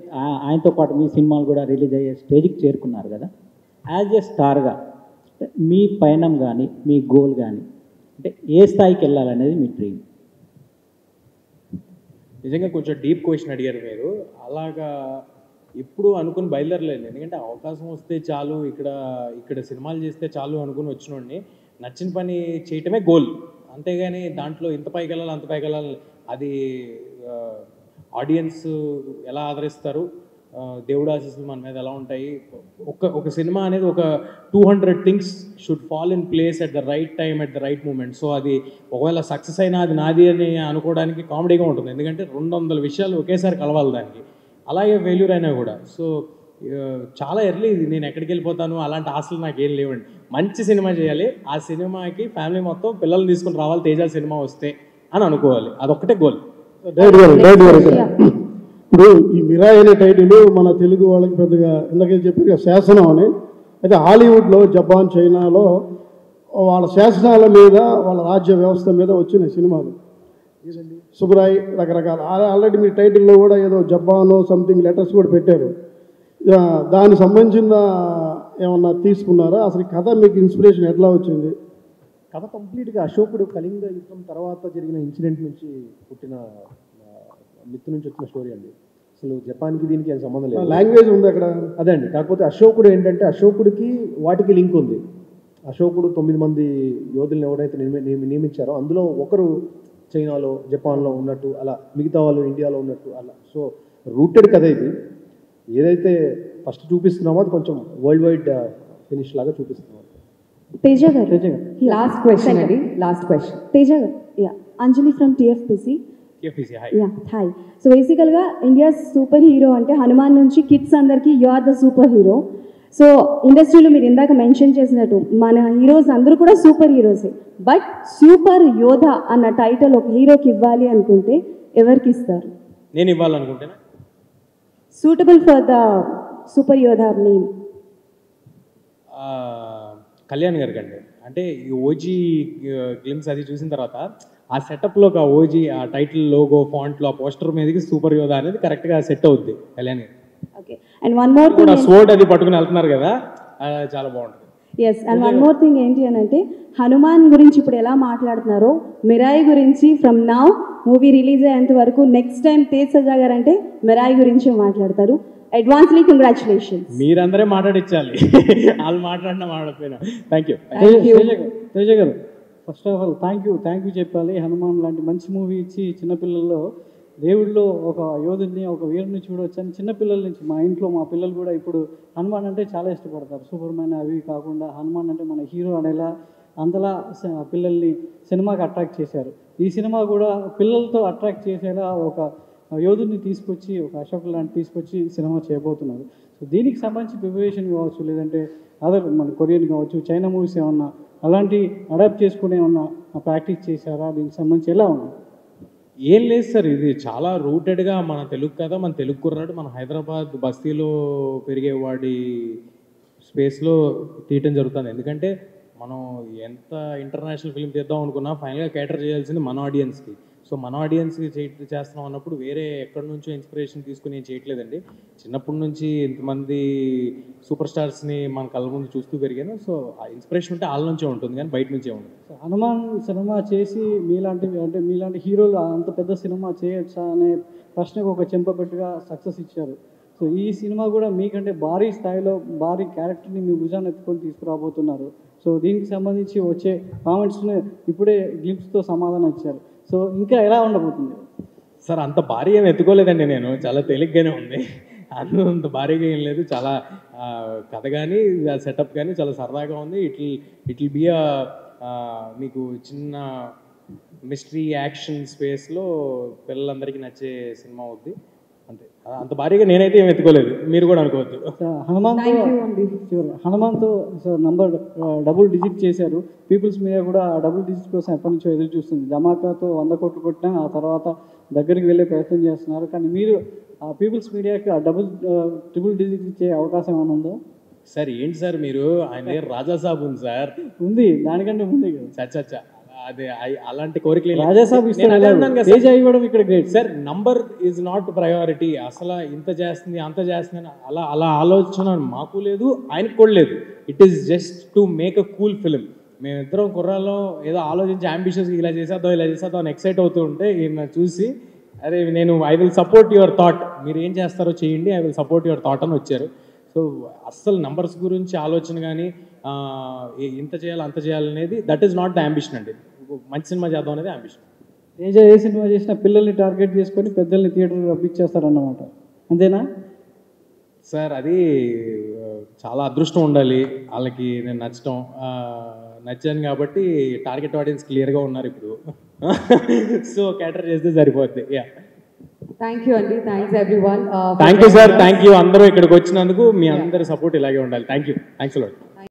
ఆయనతో పాటు మీ సినిమాలు కూడా రిలీజ్ అయ్యే స్టేజ్కి చేరుకున్నారు కదా. యాజ్ ఏ స్టార్గా మీ పయనం కానీ మీ గోల్ కానీ అంటే ఏ స్థాయికి వెళ్ళాలనేది మీ డ్రీమ్? నిజంగా కొంచెం డీప్ క్వశ్చన్ అడిగారు మీరు. అలాగా ఎప్పుడు అనుకుని బయలుదేరలేదు ఎందుకంటే అవకాశం వస్తే చాలు ఇక్కడ ఇక్కడ సినిమాలు చేస్తే చాలు అనుకుని వచ్చినోడిని. నచ్చిన పని చేయటమే గోల్ అంతేగాని దాంట్లో ఇంత పైకి వెళ్ళాలి అంత పైకి వెళ్ళాలి అది ఆడియన్స్ ఎలా ఆదరిస్తారు? దేవుడు ఆశీస్సులు మన మీద ఎలా ఉంటాయి? ఒక ఒక సినిమా అనేది ఒక two hundred things should fall in place at the right time at the right moment so అది ఒకవేళ సక్సెస్ అయినా అది నాది అని అనుకోవడానికి కామెడీగా ఉంటుంది. ఎందుకంటే రెండు వందల విషయాలు ఒకేసారి కలవాలి దానికి. అలాగే ఫెయిల్యూర్ అయినా కూడా. సో చాలా ఎర్లీ ఇది. నేను ఎక్కడికి వెళ్ళిపోతాను? అలాంటి ఆశలు నాకు ఏం లేవండి. మంచి సినిమా చేయాలి. ఆ సినిమాకి ఫ్యామిలీ మొత్తం పిల్లల్ని తీసుకుని రావాలి. తేజ సినిమా వస్తే అని అనుకోవాలి. అదొక్కటే గోల్. ఇప్పుడు ఈ మిరాయి అనే టైటిల్ మన తెలుగు వాళ్ళకి పెద్దగా ఇందాక చెప్పారు శాసనం అని. అయితే హాలీవుడ్లో జపాన్ చైనాలో వాళ్ళ శాసనాల మీద వాళ్ళ రాజ్య వ్యవస్థ మీద వచ్చిన సినిమాలు. సుబ్రాయ్ రకరకాల. ఆల్రెడీ మీ టైటిల్లో కూడా ఏదో జపాన్ సంథింగ్ లెటర్స్ కూడా పెట్టారు. దానికి సంబంధించిన ఏమన్నా తీసుకున్నారా? అసలు కథ మీకు ఇన్స్పిరేషన్ ఎట్లా వచ్చింది? కథ కంప్లీట్గా అశోకుడు కళింగ యుద్ధం తర్వాత జరిగిన ఇన్సిడెంట్ నుంచి పుట్టిన మిత్తు నుంచి వచ్చిన స్టోరీ అండి. అసలు జపాన్కి దీనికి ఏం సంబంధం లేదు. లాంగ్వేజ్ ఉంది అక్కడ. అదే అండి. కాకపోతే అశోకుడు ఏంటంటే అశోకుడికి వాటికి లింక్ ఉంది. అశోకుడు తొమ్మిది మంది యోధులను ఎవరైతే నియమి- నియమి- నియమించారో అందులో ఒకరు చైనాలో జపాన్లో ఉన్నట్టు అలా మిగతా వాళ్ళు ఇండియాలో ఉన్నట్టు అలా. సో రూటెడ్ కథ ఇది. ఏదైతే ఫస్ట్ చూపిస్తున్నామో అది కొంచెం వరల్డ్ వైడ్ ఫినిష్ లాగా చూపిస్తున్నాం. తేజ గారు లాస్ట్ క్వశ్చన్ అండి last question Teja yeah Anjali from TFPC yeah hi so బేసికల్గా ఇండియా సూపర్ హీరో అంటే హనుమాన్ నుంచి కిడ్స్ అందరికీ you are the super hero so ఇండస్ట్రీలో మీరు ఇందాక మెన్షన్ చేసినట్టు మన హీరోస్ అందరూ కూడా సూపర్ హీరోసే బట్ సూపర్ యోధ అన్న టైటిల్ ఒక హీరోకి ఇవ్వాలి అనుకుంటే ఎవరికి ఇస్తారు? నేను ఇవ్వాలనుకుంటేనా? Suitable for the super Yodha name ఆ, కళ్యాణ్ గారికి అండి. అంటే ఈ ఓజీ గ్లిమ్స్ అది చూసిన తర్వాత ఆ సెటప్లో ఆ ఓజీ ఆ టైటిల్ లోగో ఫాంట్లో ఆ పోస్టర్ మీదకి సూపర్ యోధా అనేది కరెక్ట్గా సెట్ అవుద్ది కళ్యాణ్ గారు. ఓకే అండ్ వన్ మోర్ కూడా స్వోర్డ్ అది పట్టుకుని వెళ్తున్నారు కదా చాలా బాగుంటుంది. Yes and one more thing ఏంటి అని అంటే హనుమాన్ గురించి ఇప్పుడు ఎలా మాట్లాడుతున్నారో మిరాయి గురించి ఫ్రమ్ నౌ మూవీ రిలీజ్ అయ్యేంత వరకు నెక్స్ట్ టైం తేజ్ సజా గారు అంటే మిరాయి గురించి మాట్లాడతారు. అడ్వాన్స్లీ కంగ్రాచులేషన్ మీరందరే మాట్లాడించాలి వాళ్ళు మాట్లాడినా మాట్లాడిపోయినా thank you Teja garu first of all thank you thank you చెప్పాలి. హనుమాన్ లాంటి మంచి మూవీ ఇచ్చి చిన్నపిల్లల్లో దేవుడిలో ఒక యోధుడిని ఒక వీరుని చూడొచ్చని చిన్నపిల్లల నుంచి మా ఇంట్లో మా పిల్లలు కూడా ఇప్పుడు హనుమాన్ అంటే చాలా ఇష్టపడతారు. సూపర్ మ్యాన్ అవి కాకుండా హనుమాన్ అంటే మన హీరో అనేలా అంతలా పిల్లల్ని సినిమాకి అట్రాక్ట్ చేశారు. ఈ సినిమా కూడా పిల్లలతో అట్రాక్ట్ చేసేలా ఒక యోధుడిని తీసుకొచ్చి ఒక అశోక్ లాంటి తీసుకొచ్చి సినిమా చేయబోతున్నారు. సో దీనికి సంబంధించి ప్రిపరేషన్ కావచ్చు లేదంటే అదర్ మన కొరియన్ కావచ్చు చైనా మూవీస్ ఏమన్నా అలాంటి అడాప్ట్ చేసుకుని ఏమన్నా ప్రాక్టీస్ చేశారా? దీనికి సంబంధించి ఎలా ఉన్నాయి ఏం లేదు సార్ ఇది చాలా రూటెడ్గా మన తెలుగు కదా మన తెలుగు కుర్రాడు మన హైదరాబాద్ బస్తీలో పెరిగేవాడి స్పేస్లో తీయటం జరుగుతుంది. ఎందుకంటే మనం ఎంత ఇంటర్నేషనల్ ఫిల్మ్ తీద్దాం అనుకున్నా ఫైనల్గా క్యాటర్ చేయాల్సింది మన ఆడియన్స్కి సో మన ఆడియన్స్ చే చేస్తున్నాం అన్నప్పుడు వేరే ఎక్కడి నుంచో ఇన్స్పిరేషన్ తీసుకుని ఏం చేయట్లేదండి. చిన్నప్పటి నుంచి ఇంతమంది సూపర్ స్టార్స్ని మన కళ్ళ ముందు చూస్తూ పెరిగాను. సో ఆ ఇన్స్పిరేషన్ ఉంటే వాళ్ళ నుంచే ఉంటుంది కానీ బయట నుంచే ఉంటుంది. సో హనుమాన్ సినిమా చేసి మీలాంటి అంటే మీలాంటి హీరోలు అంత పెద్ద సినిమా చేయొచ్చా అనే ప్రశ్నకు ఒక చెంపపెట్టుగా సక్సెస్ ఇచ్చారు. సో ఈ సినిమా కూడా మీకంటే భారీ స్థాయిలో భారీ క్యారెక్టర్ని మీ భుజాన్ని ఎత్తుకొని తీసుకురాబోతున్నారు. సో దీనికి సంబంధించి వచ్చే కామెంట్స్ని ఇప్పుడే గ్లిప్స్తో సమాధానం ఇచ్చారు. సో ఇంకా ఎలా ఉండబోతుంది? సార్ అంత భారీ ఏమి ఎత్తుకోలేదండి నేను. చాలా తేలిగ్గానే ఉంది. అంత అంత భారీగా ఏం లేదు. చాలా కథ కానీ సెటప్ కానీ చాలా సరదాగా ఉంది. ఇట్ల్ ఇట్ల్ బి మీకు చిన్న మిస్టరీ యాక్షన్ స్పేస్లో పిల్లలందరికీ నచ్చే సినిమా అవుద్ది. అంతే భారీగా నేనైతే ఏం ఎత్తుకోలేదు మీరు కూడా అనుకోవద్దు. హనుమాన్తో. హనుమాన్తో సార్ నంబర్ డబుల్ డిజిట్ చేశారు. పీపుల్స్ మీడియా కూడా ఆ డబుల్ డిజిట్ కోసం ఎప్పటి నుంచో ఎదురు చూస్తుంది. ధమాకాతో వంద కోట్లు కొట్టినా ఆ తర్వాత దగ్గరికి వెళ్ళే ప్రయత్నం చేస్తున్నారు. కానీ మీరు ఆ పీపుల్స్ మీడియాకి ఆ డబుల్ ట్రిపుల్ డిజిట్ ఇచ్చే అవకాశం ఏమైనా ఉందా? సార్ ఏంటి సార్ మీరు? ఆయన దగ్గర రాజా సాబ్ ఉంది సార్. ఉంది. దానికంటే ముందే కదా. చచ్చా అదే అలాంటి కోరికలు. ఇవ్వడం ఇక్కడ great sir number is not priority అసలు ఇంత చేస్తుంది అంత చేస్తుంది అని అలా అలా ఆలోచన మాకు లేదు ఆయనకు కూడా లేదు. It is just to make a cool film మేమిద్దరం కుర్రాల్లో ఏదో ఆలోచించి అంబిషియస్ ఇలా చేసేద్దాం ఇలా చేసేద్దాం అని ఎక్సైట్ అవుతూ ఉంటే ఈయన చూసి అరే నేను I will support your thought మీరు ఏం చేస్తారో చేయండి I will support your thought అని వచ్చారు. సో అస్సలు నంబర్స్ గురించి ఆలోచన కానీ ఇంత చేయాలి అంత చేయాలనేది that is not the ambition అండి. మంచి సినిమా చేద్దాం అనేది అంబిషన్ తేజ ఏ సినిమా చేసినా పిల్లల్ని టార్గెట్ చేసుకొని పెద్దల్ని థియేటర్కి రప్పించేస్తారన్నమాట. అంతేనా? సార్ అది చాలా అదృష్టం ఉండాలి. వాళ్ళకి నేను నచ్చటం. ఆ, నచ్చాను కాబట్టి టార్గెట్ ఆడియన్స్ క్లియర్గా ఉన్నారు ఇప్పుడు. సో క్యాటర్ చేస్తే సరిపోద్ది. యా థ్యాంక్ యూ అండి thanks every one thank you sir thank you అందరూ ఇక్కడికి వచ్చినందుకు మీ అందరి సపోర్ట్ ఇలాగే ఉండాలి. Thank you thanks lot